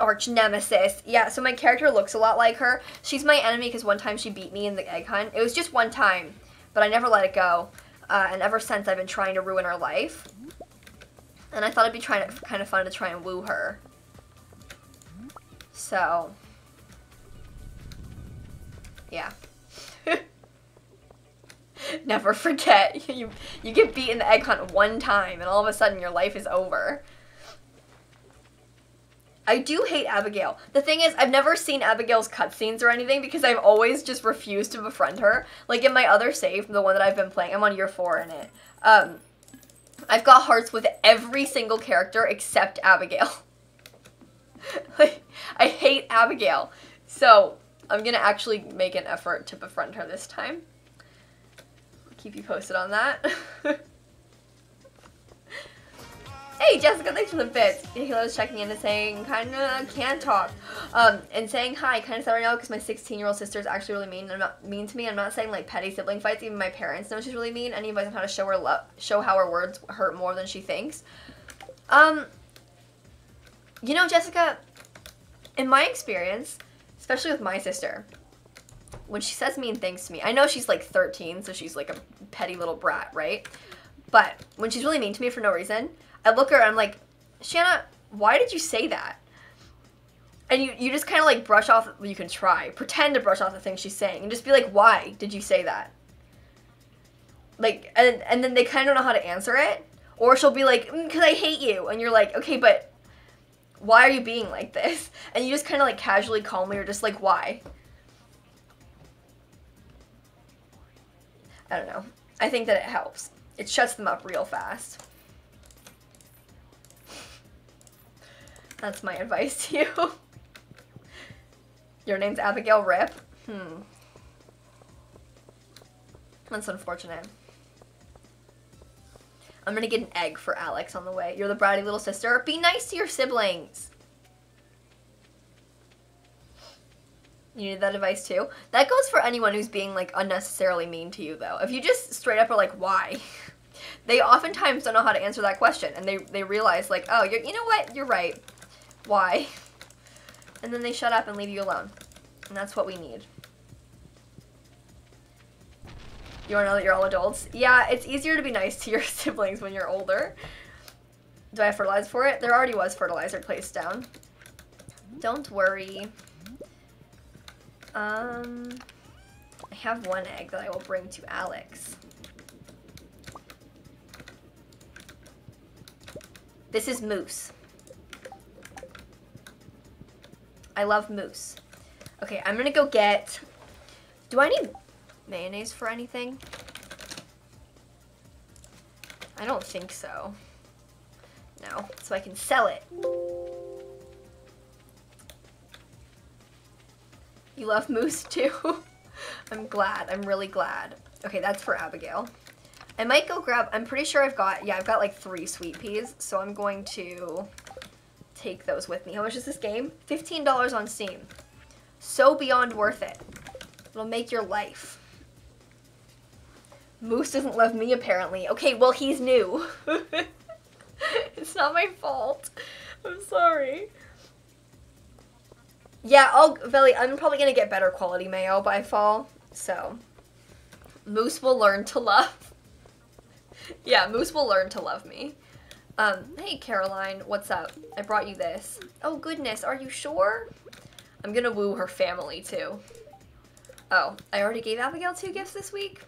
arch nemesis. Yeah, so my character looks a lot like her. She's my enemy because one time she beat me in the egg hunt. It was just one time, but I never let it go. Uh, and ever since, I've been trying to ruin her life. And I thought it'd be trying to, kind of fun to try and woo her. So, yeah. (laughs) Never forget. (laughs) you you get beat in the egg hunt one time, and all of a sudden your life is over. I do hate Abigail. The thing is, I've never seen Abigail's cutscenes or anything because I've always just refused to befriend her. Like in my other save, the one that I've been playing, I'm on year four in it. Um, I've got hearts with every single character except Abigail. (laughs) like, I hate Abigail. So, I'm gonna actually make an effort to befriend her this time. I'll keep you posted on that. (laughs) Hey, Jessica, thanks for the bits. was checking in and saying, kind of can't talk. Um, and saying hi, kind of sorry now because my 16 year old sister is actually really mean. I'm not mean to me. I'm not saying like petty sibling fights. Even my parents know she's really mean. Any advice on how to show her love, show how her words hurt more than she thinks? Um, you know, Jessica, in my experience, especially with my sister, when she says mean things to me, I know she's like 13, so she's like a petty little brat, right? But when she's really mean to me for no reason, I look at her I'm like, Shanna, why did you say that? And you, you just kind of like brush off, you can try, pretend to brush off the things she's saying and just be like, why did you say that? Like, and, and then they kind of don't know how to answer it. Or she'll be like, because mm, I hate you. And you're like, okay, but why are you being like this? (laughs) And you just kind of like casually, calmly, or just like, why? I don't know. I think that it helps. It shuts them up real fast. That's my advice to you. Your name's Abigail Rip? Hmm. That's unfortunate. I'm gonna get an egg for Alex on the way. You're the bratty little sister. Be nice to your siblings. You need that advice too? That goes for anyone who's being like unnecessarily mean to you though. If you just straight up are like, why? (laughs) They oftentimes don't know how to answer that question and they, they realize like, oh, you you know what? You're right. Why? (laughs) And then they shut up and leave you alone. And that's what we need. You wanna know that you're all adults? Yeah, it's easier to be nice to (laughs) your siblings when you're older. Do I have fertilizer for it? There already was fertilizer placed down. Don't worry. Um, I have one egg that I will bring to Alex. This is moose. I love moose. Okay, I'm gonna go get... Do I need mayonnaise for anything? I don't think so. No, so I can sell it. You love moose (laughs) too? I'm glad. I'm really glad. Okay, that's for Abigail. I might go grab, I'm pretty sure I've got, yeah, I've got like three sweet peas, so I'm going to take those with me. How much is this game? $15 on Steam. So beyond worth it. It'll make your life. Moose doesn't love me apparently. Okay, well he's new. (laughs) it's not my fault. I'm sorry. Yeah, I'll, Veli, I'm probably going to get better quality mayo by fall, so Moose will learn to love. (laughs) yeah, Moose will learn to love me. Um, hey Caroline, what's up? I brought you this. Oh goodness, are you sure? I'm gonna woo her family too. Oh, I already gave Abigail two gifts this week?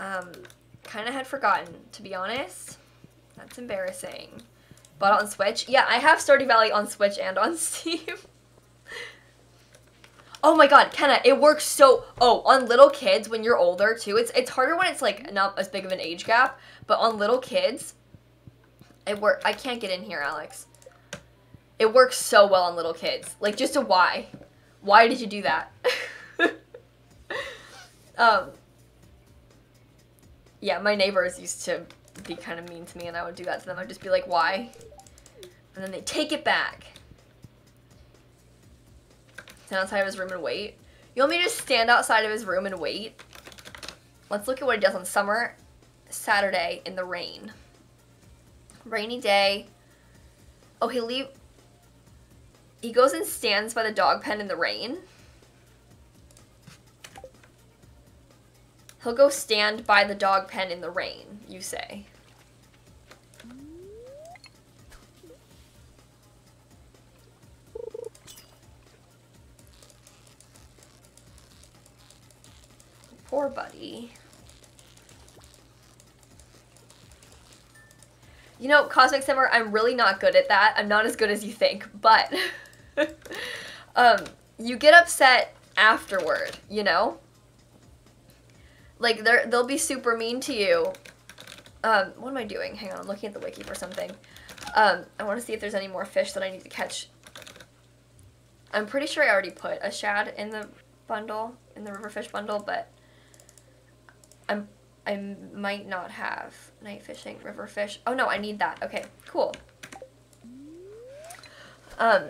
Um, kinda had forgotten, to be honest. That's embarrassing. Bought on Switch? Yeah, I have Stardew Valley on Switch and on (laughs) Steam. Oh my god, Kenna, it works so oh, on little kids when you're older too. It's it's harder when it's like not as big of an age gap, but on little kids it work I can't get in here, Alex. It works so well on little kids. Like just a why. Why did you do that? (laughs) um Yeah, my neighbors used to be kind of mean to me and I would do that to them. I'd just be like, "Why?" And then they take it back stand outside of his room and wait. You want me to stand outside of his room and wait? Let's look at what he does on summer Saturday in the rain. Rainy day. Oh, he leave. He goes and stands by the dog pen in the rain. He'll go stand by the dog pen in the rain, you say. Poor buddy. You know, Cosmic Simmer, I'm really not good at that. I'm not as good as you think, but (laughs) um, you get upset afterward, you know? Like, they're, they'll be super mean to you. Um, what am I doing? Hang on, I'm looking at the wiki for something. Um, I want to see if there's any more fish that I need to catch. I'm pretty sure I already put a shad in the bundle, in the river fish bundle, but I'm I might not have night fishing, river fish. Oh no, I need that. Okay, cool. Um,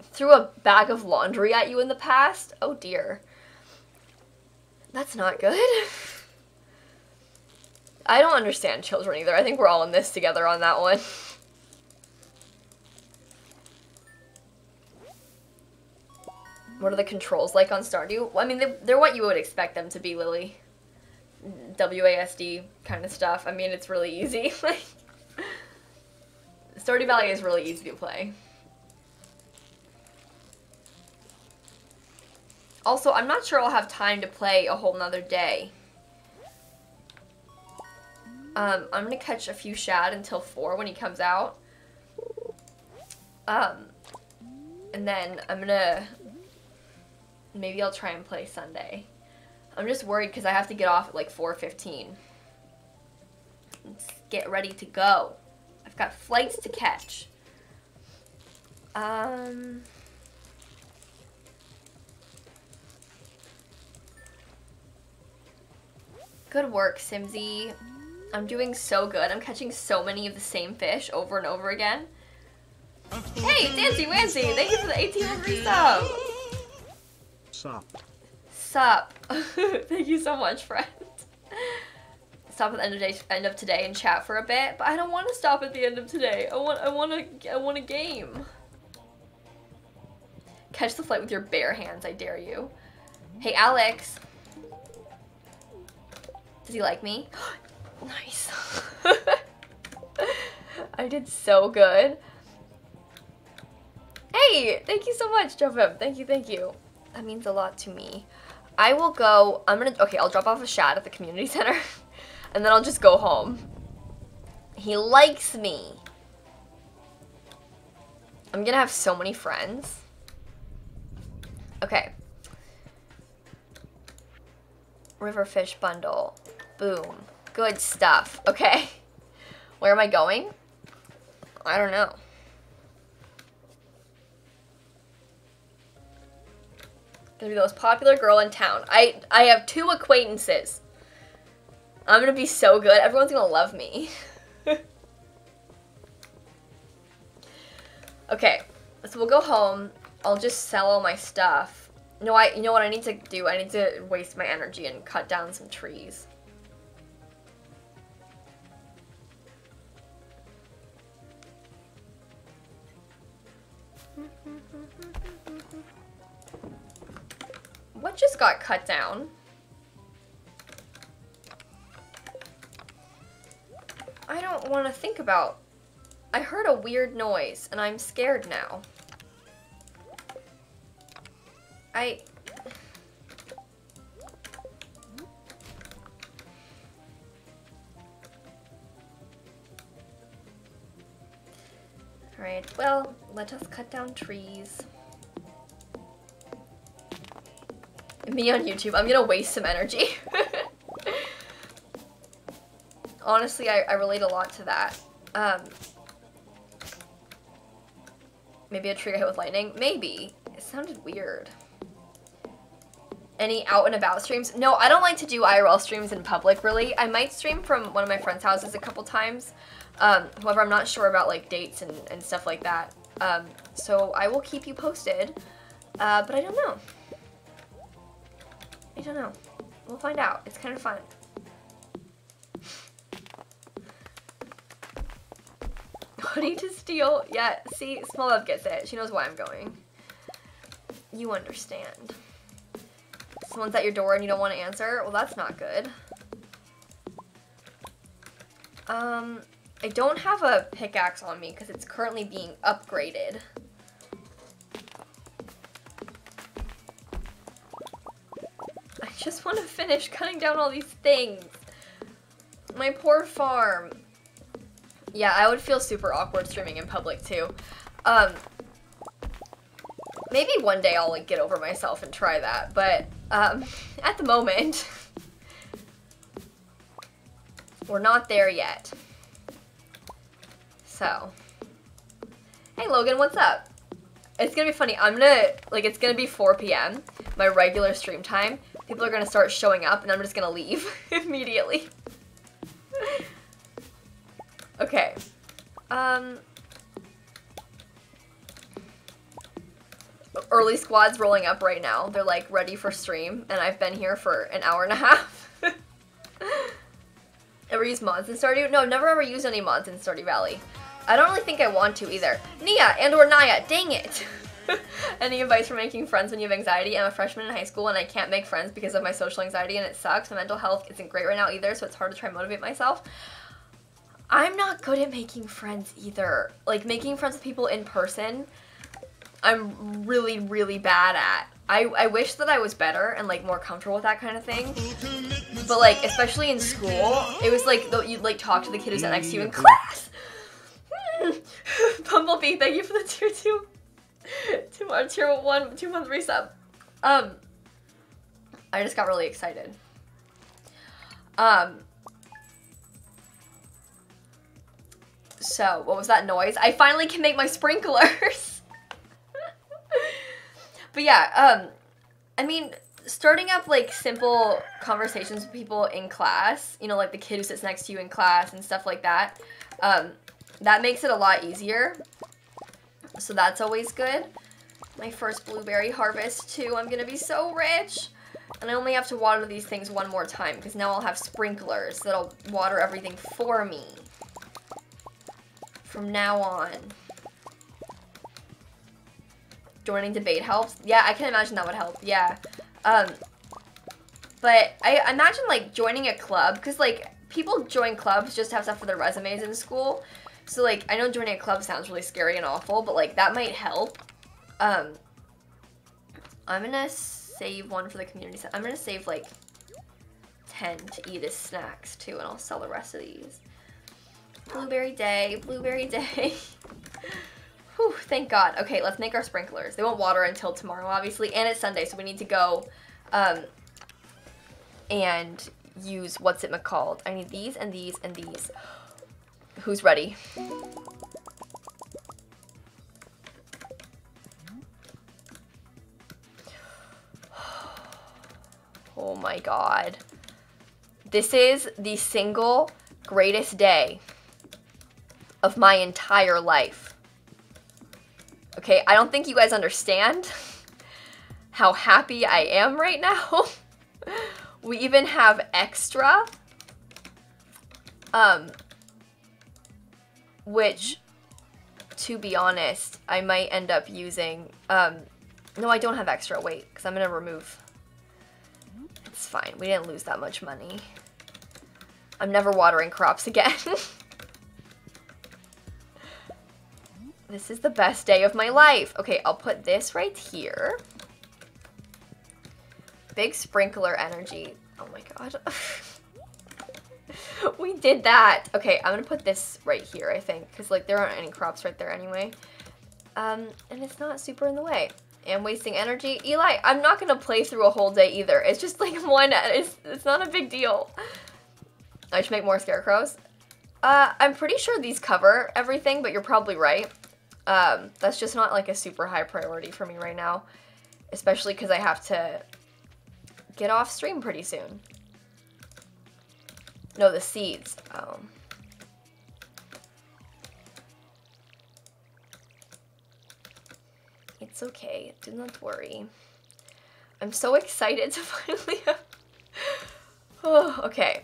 threw a bag of laundry at you in the past. Oh dear. That's not good. (laughs) I don't understand children either. I think we're all in this together on that one. (laughs) What are the controls like on Stardew? I mean, they're, they're what you would expect them to be, Lily. WASD kind of stuff. I mean, it's really easy. (laughs) Like, Stardew Valley is really easy to play. Also, I'm not sure I'll have time to play a whole nother day. Um, I'm gonna catch a few shad until 4 when he comes out. Um, and then I'm gonna Maybe I'll try and play Sunday. I'm just worried because I have to get off at like 4.15. Let's get ready to go. I've got flights to catch. Um. Good work, Simsie. I'm doing so good. I'm catching so many of the same fish over and over again. Hey, Dancy Wancy, thank you for the 18 month. Sup. Sup. (laughs) thank you so much, friend. Stop at the end of, day, end of today and chat for a bit, but I don't want to stop at the end of today. I want I want to I want a game. Catch the flight with your bare hands, I dare you. Hey, Alex. Does he like me? (gasps) nice. (laughs) I did so good. Hey, thank you so much, Jovim. Thank you, thank you. That means a lot to me. I will go, I'm gonna, okay, I'll drop off a shad at the community (laughs) center, and then I'll just go home. He likes me. I'm gonna have so many friends. Okay. Riverfish bundle. Boom. Good stuff. Okay. (laughs) Where am I going? I don't know. Gonna be the most popular girl in town. I I have two acquaintances. I'm gonna be so good. Everyone's gonna love me. (laughs) okay, so we'll go home. I'll just sell all my stuff. No, I you know what I need to do? I need to waste my energy and cut down some trees. What just got cut down? I don't want to think about... I heard a weird noise, and I'm scared now. I... Alright, well, let us cut down trees. Me on YouTube, I'm gonna waste some energy. (laughs) Honestly, I, I relate a lot to that. Um, maybe a tree got hit with lightning? Maybe. It sounded weird. Any out and about streams? No, I don't like to do IRL streams in public, really. I might stream from one of my friend's houses a couple times. Um, however, I'm not sure about like dates and, and stuff like that. Um, so I will keep you posted, uh, but I don't know. I don't know. We'll find out. It's kind of fun. Honey to steal. Yeah, see, Small Love gets it. She knows why I'm going. You understand. Someone's at your door and you don't want to answer? Well, that's not good. Um, I don't have a pickaxe on me because it's currently being upgraded. Just want to finish cutting down all these things. My poor farm. Yeah, I would feel super awkward streaming in public too. Um, maybe one day I'll like get over myself and try that, but um, (laughs) at the moment, (laughs) we're not there yet. So, hey Logan, what's up? It's gonna be funny. I'm gonna, like, it's gonna be 4 p.m., my regular stream time. People are gonna start showing up, and I'm just gonna leave (laughs) immediately. okay. Um. Early squad's rolling up right now. They're, like, ready for stream, and I've been here for an hour and a half. (laughs) ever use mods in Stardew? No, I've never ever used any mods in Stardew Valley. I don't really think I want to either. Nia and or Naya, dang it! (laughs) (laughs) Any advice for making friends when you have anxiety? I'm a freshman in high school and I can't make friends because of my social anxiety and it sucks. My mental health isn't great right now either, so it's hard to try and motivate myself. I'm not good at making friends either. Like making friends with people in person, I'm really, really bad at. I, I wish that I was better and like more comfortable with that kind of thing. But like, especially in school, it was like you'd like talk to the kid who's next to you in class. (laughs) Bumblebee, thank you for the tier (laughs) two, uh, tier one, two month resub. Um, I just got really excited. Um, so what was that noise? I finally can make my sprinklers. (laughs) but yeah, um, I mean, starting up like simple conversations with people in class, you know, like the kid who sits next to you in class and stuff like that, um, that makes it a lot easier. So that's always good. My first blueberry harvest too. I'm gonna be so rich. And I only have to water these things one more time because now I'll have sprinklers that'll water everything for me. From now on. Joining debate helps. Yeah, I can imagine that would help. Yeah. Um, but I imagine like joining a club because like people join clubs just to have stuff for their resumes in school. So like I know joining a club sounds really scary and awful, but like that might help. Um, I'm gonna save one for the community center. I'm gonna save like 10 to eat as snacks too, and I'll sell the rest of these. Blueberry day, blueberry (laughs) day. Whew, thank God. Okay, let's make our sprinklers. They won't water until tomorrow, obviously, and it's Sunday, so we need to go um, and use what's it called. I need these and these and these. Who's ready? (sighs) Oh my god. This is the single greatest day of my entire life. Okay, I don't think you guys understand (laughs) how happy I am right now. (laughs) we even have extra. Um, which, to be honest, I might end up using. Um, no, I don't have extra. weight, because I'm going to remove. It's fine. We didn't lose that much money. I'm never watering crops again. (laughs) this is the best day of my life. Okay, I'll put this right here. Big sprinkler energy. Oh my god. (laughs) (laughs) we did that. Okay, I'm gonna put this right here, I think, because like there aren't any crops right there anyway. Um, and it's not super in the way. And wasting energy. Eli, I'm not gonna play through a whole day either. It's just like (laughs) one, it's, it's not a big deal. I should make more scarecrows. Uh, I'm pretty sure these cover everything, but you're probably right. Um, that's just not like a super high priority for me right now. Especially because I have to get off stream pretty soon. No, the seeds. Um, it's okay. Do not worry. I'm so excited (laughs) to finally have... (sighs) oh, okay.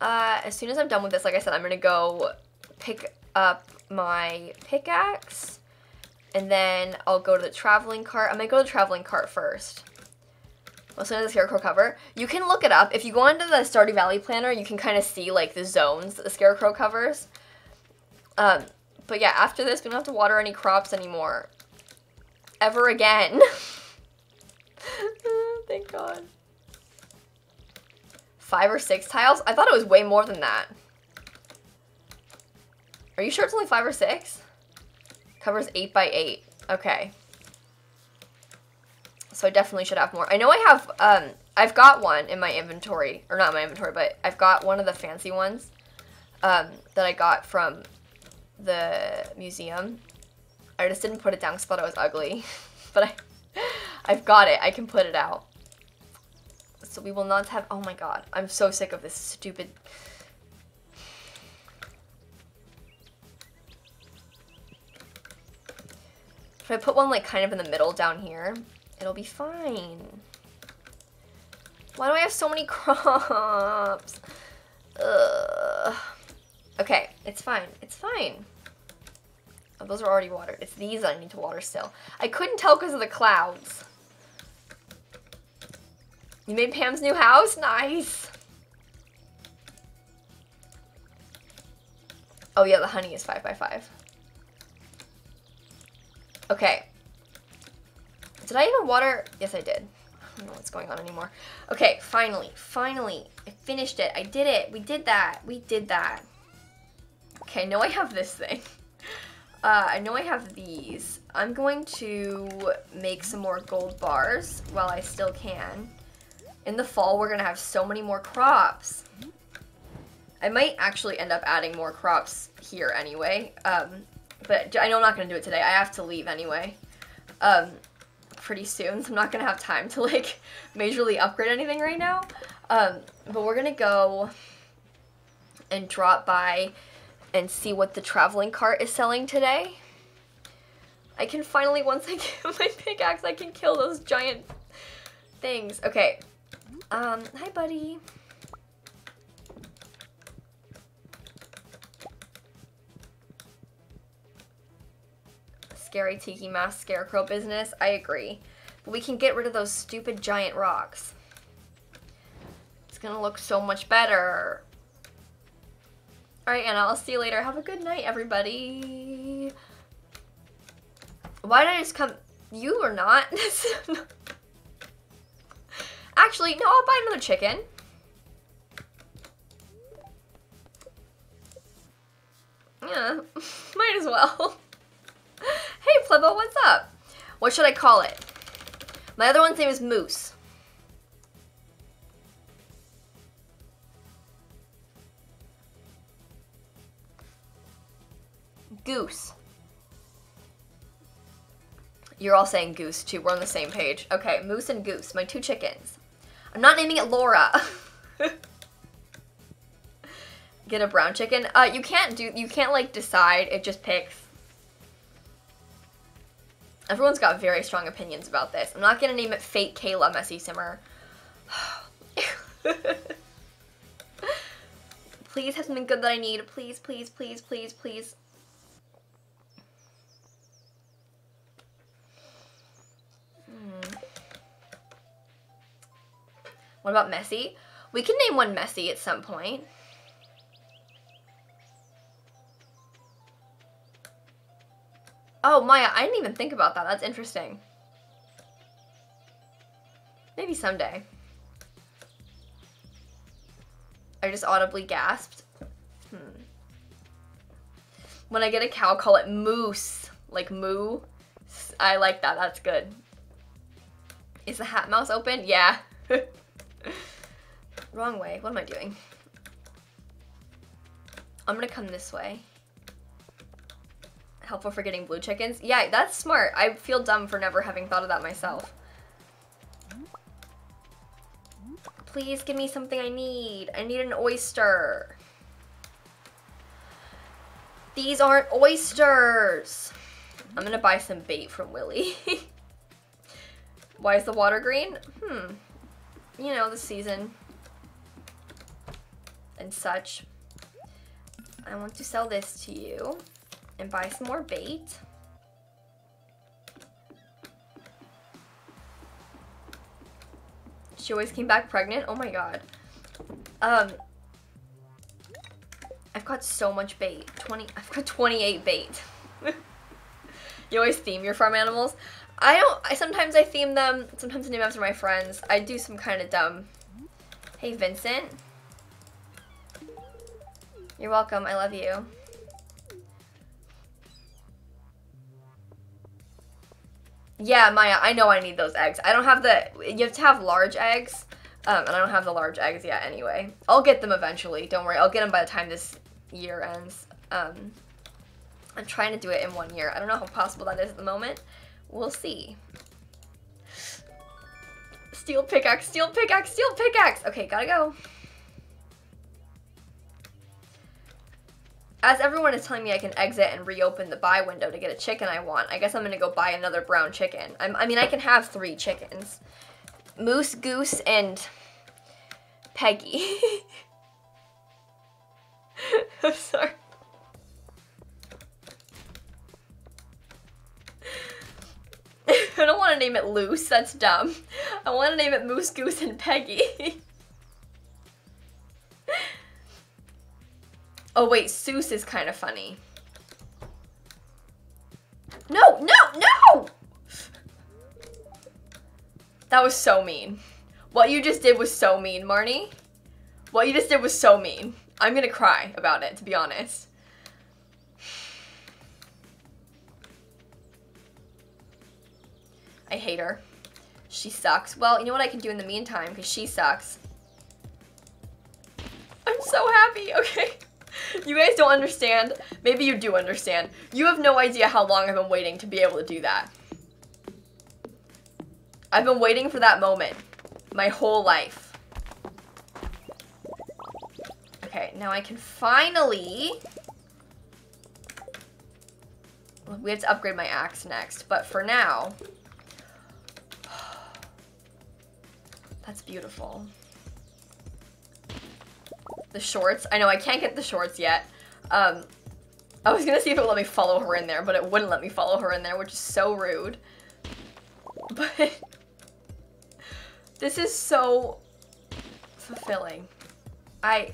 Uh, as soon as I'm done with this, like I said, I'm going to go pick up my pickaxe. And then I'll go to the traveling cart. I'm going to go to the traveling cart first. Listen to the Scarecrow cover. You can look it up. If you go into the Stardew Valley Planner, you can kind of see like the zones that the Scarecrow covers. Um, but yeah, after this, we don't have to water any crops anymore. Ever again. (laughs) (laughs) Thank God. Five or six tiles? I thought it was way more than that. Are you sure it's only five or six? Covers eight by eight. Okay. So I definitely should have more. I know I have, um, I've got one in my inventory, or not my inventory, but I've got one of the fancy ones um, that I got from the museum. I just didn't put it down because I thought it was ugly. (laughs) but I, I've got it. I can put it out. So we will not have, oh my god. I'm so sick of this stupid... If I put one like kind of in the middle down here, It'll be fine. Why do I have so many (laughs) crops? Ugh. Okay, it's fine. It's fine. Oh, those are already watered. It's these I need to water still. I couldn't tell because of the clouds. You made Pam's new house? Nice. Oh yeah, the honey is five by five. Okay, did I even water? Yes, I did. I don't know what's going on anymore. Okay, finally, finally, I finished it. I did it. We did that. We did that. Okay, I know I have this thing. (laughs) Uh, I know I have these. I'm going to make some more gold bars while I still can. In the fall, we're going to have so many more crops. I might actually end up adding more crops here anyway. Um, but I know I'm not going to do it today. I have to leave anyway. Um, pretty soon, (laughs) so I'm not gonna have time to like (laughs) majorly upgrade anything right now. Um, but we're gonna go and drop by and see what the traveling cart is selling today. I can finally, (laughs) once I get my pickaxe, I can kill those giant things. Okay. Um, hi buddy. Scary tiki mask scarecrow business, I agree. But we can get rid of those stupid giant rocks. It's gonna look so much better. Alright, Anna, I'll see you later. Have a good night, everybody. Why did I just come? You or not? (laughs) Actually, no, I'll buy another chicken. Yeah, (laughs) might as well. (laughs) (laughs) hey, Plebo, what's up? What should I call it? My other one's name is Moose. Goose. You're all saying goose too. We're on the same page. Okay, moose and goose, my two chickens. I'm not naming it Laura. (laughs) Get a brown chicken. Uh, you can't do. You can't like decide. It just picks. Everyone's got very strong opinions about this. I'm not gonna name it Fate Kayla Messy Simmer. (sighs) please have something good that I need. Please, please, please, please, please. Hmm. What about Messy? We can name one Messy at some point. Oh, Maya, I didn't even think about that. That's interesting. Maybe someday. I just audibly gasped. Hmm. When I get a cow, call it moose. Like moo. I like that. That's good. Is the hat mouse open? Yeah. (laughs) Wrong way. What am I doing? I'm gonna come this way. Helpful for getting blue chickens? Yeah, that's smart. I feel dumb for never having thought of that myself. Please give me something I need. I need an oyster. These aren't oysters. I'm gonna buy some bait from Willy. (laughs) Why is the water green? Hmm. You know, the season. And such. I want to sell this to you and buy some more bait. She always came back pregnant? Oh my god. Um, I've got so much bait. 20, I've got 28 bait. (laughs) you always theme your farm animals? I don't, I sometimes I theme them, sometimes I name them after my friends. I do some kind of dumb. Hey, Vincent. You're welcome, I love you. Yeah, Maya, I know I need those eggs. I don't have the, you have to have large eggs, um, and I don't have the large eggs yet anyway. I'll get them eventually, don't worry. I'll get them by the time this year ends. Um, I'm trying to do it in one year. I don't know how possible that is at the moment. We'll see. Steel pickaxe, steel pickaxe, steel pickaxe! Okay, gotta go. As everyone is telling me I can exit and reopen the buy window to get a chicken I want, I guess I'm gonna go buy another brown chicken. I'm, i mean, I can have three chickens. Moose, Goose, and Peggy. (laughs) I'm sorry. (laughs) I don't want to name it Loose, that's dumb. I want to name it Moose, Goose, and Peggy. (laughs) Oh wait, Seuss is kind of funny. No, no, no! That was so mean. What you just did was so mean, Marnie. What you just did was so mean. I'm gonna cry about it, to be honest. I hate her. She sucks. Well, you know what I can do in the meantime, because she sucks. I'm so happy, (laughs) okay? (laughs) you guys don't understand. Maybe you do understand. You have no idea how long I've been waiting to be able to do that. I've been waiting for that moment my whole life. Okay, now I can finally... We have to upgrade my axe next, but for now... (sighs) That's beautiful. The shorts. I know I can't get the shorts yet. Um, I was gonna see if it would let me follow her in there, but it wouldn't let me follow her in there, which is so rude. (laughs) But this is so fulfilling. I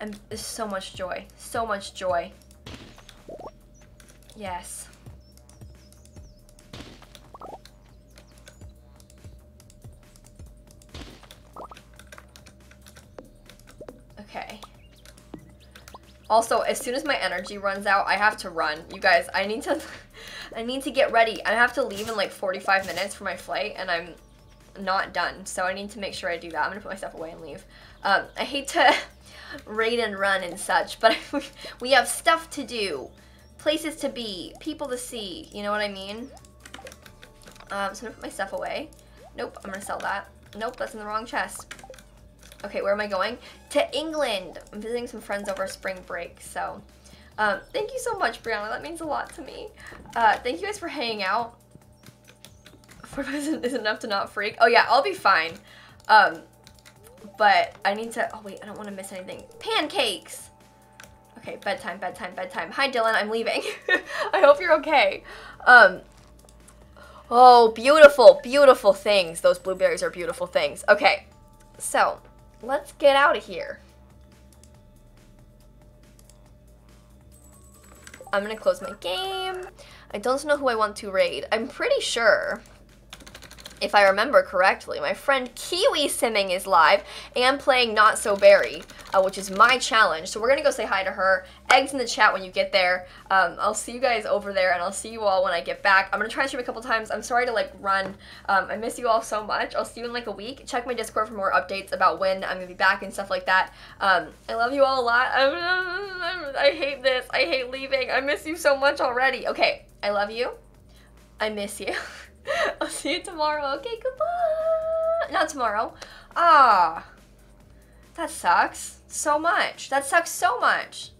and there's so much joy. So much joy. Yes. Okay. Also, as soon as my energy runs out, I have to run. You guys, I need to (laughs) I need to get ready. I have to leave in like 45 minutes for my flight and I'm not done. So I need to make sure I do that. I'm gonna put my stuff away and leave. Um, I hate to (laughs) raid and run and such, but (laughs) we have stuff to do, places to be, people to see. You know what I mean? Um, so I'm gonna put my stuff away. Nope, I'm gonna sell that. Nope, that's in the wrong chest. Okay, where am I going? To England. I'm visiting some friends over spring break, so. Um, thank you so much, Brianna. That means a lot to me. Uh, thank you guys for hanging out. Four isn't (laughs) is enough to not freak. Oh yeah, I'll be fine. Um, but I need to, oh wait, I don't want to miss anything. Pancakes! Okay, bedtime, bedtime, bedtime. Hi, Dylan, I'm leaving. (laughs) I hope you're okay. Um, oh, beautiful, beautiful things. Those blueberries are beautiful things. Okay, so let's get out of here. I'm gonna close my game. I don't know who I want to raid. I'm pretty sure if I remember correctly, my friend Kiwi Simming is live and playing Not So Berry, uh, which is my challenge. So we're going to go say hi to her. Eggs in the chat when you get there. Um, I'll see you guys over there and I'll see you all when I get back. I'm going to try to stream a couple times. I'm sorry to like run. Um, I miss you all so much. I'll see you in like a week. Check my Discord for more updates about when I'm going to be back and stuff like that. Um, I love you all a lot. I'm, (laughs) I hate this. I hate leaving. I miss you so much already. Okay, I love you. I miss you. (laughs) (laughs) I'll see you tomorrow. Okay, goodbye. Not tomorrow. Ah. That sucks so much. That sucks so much.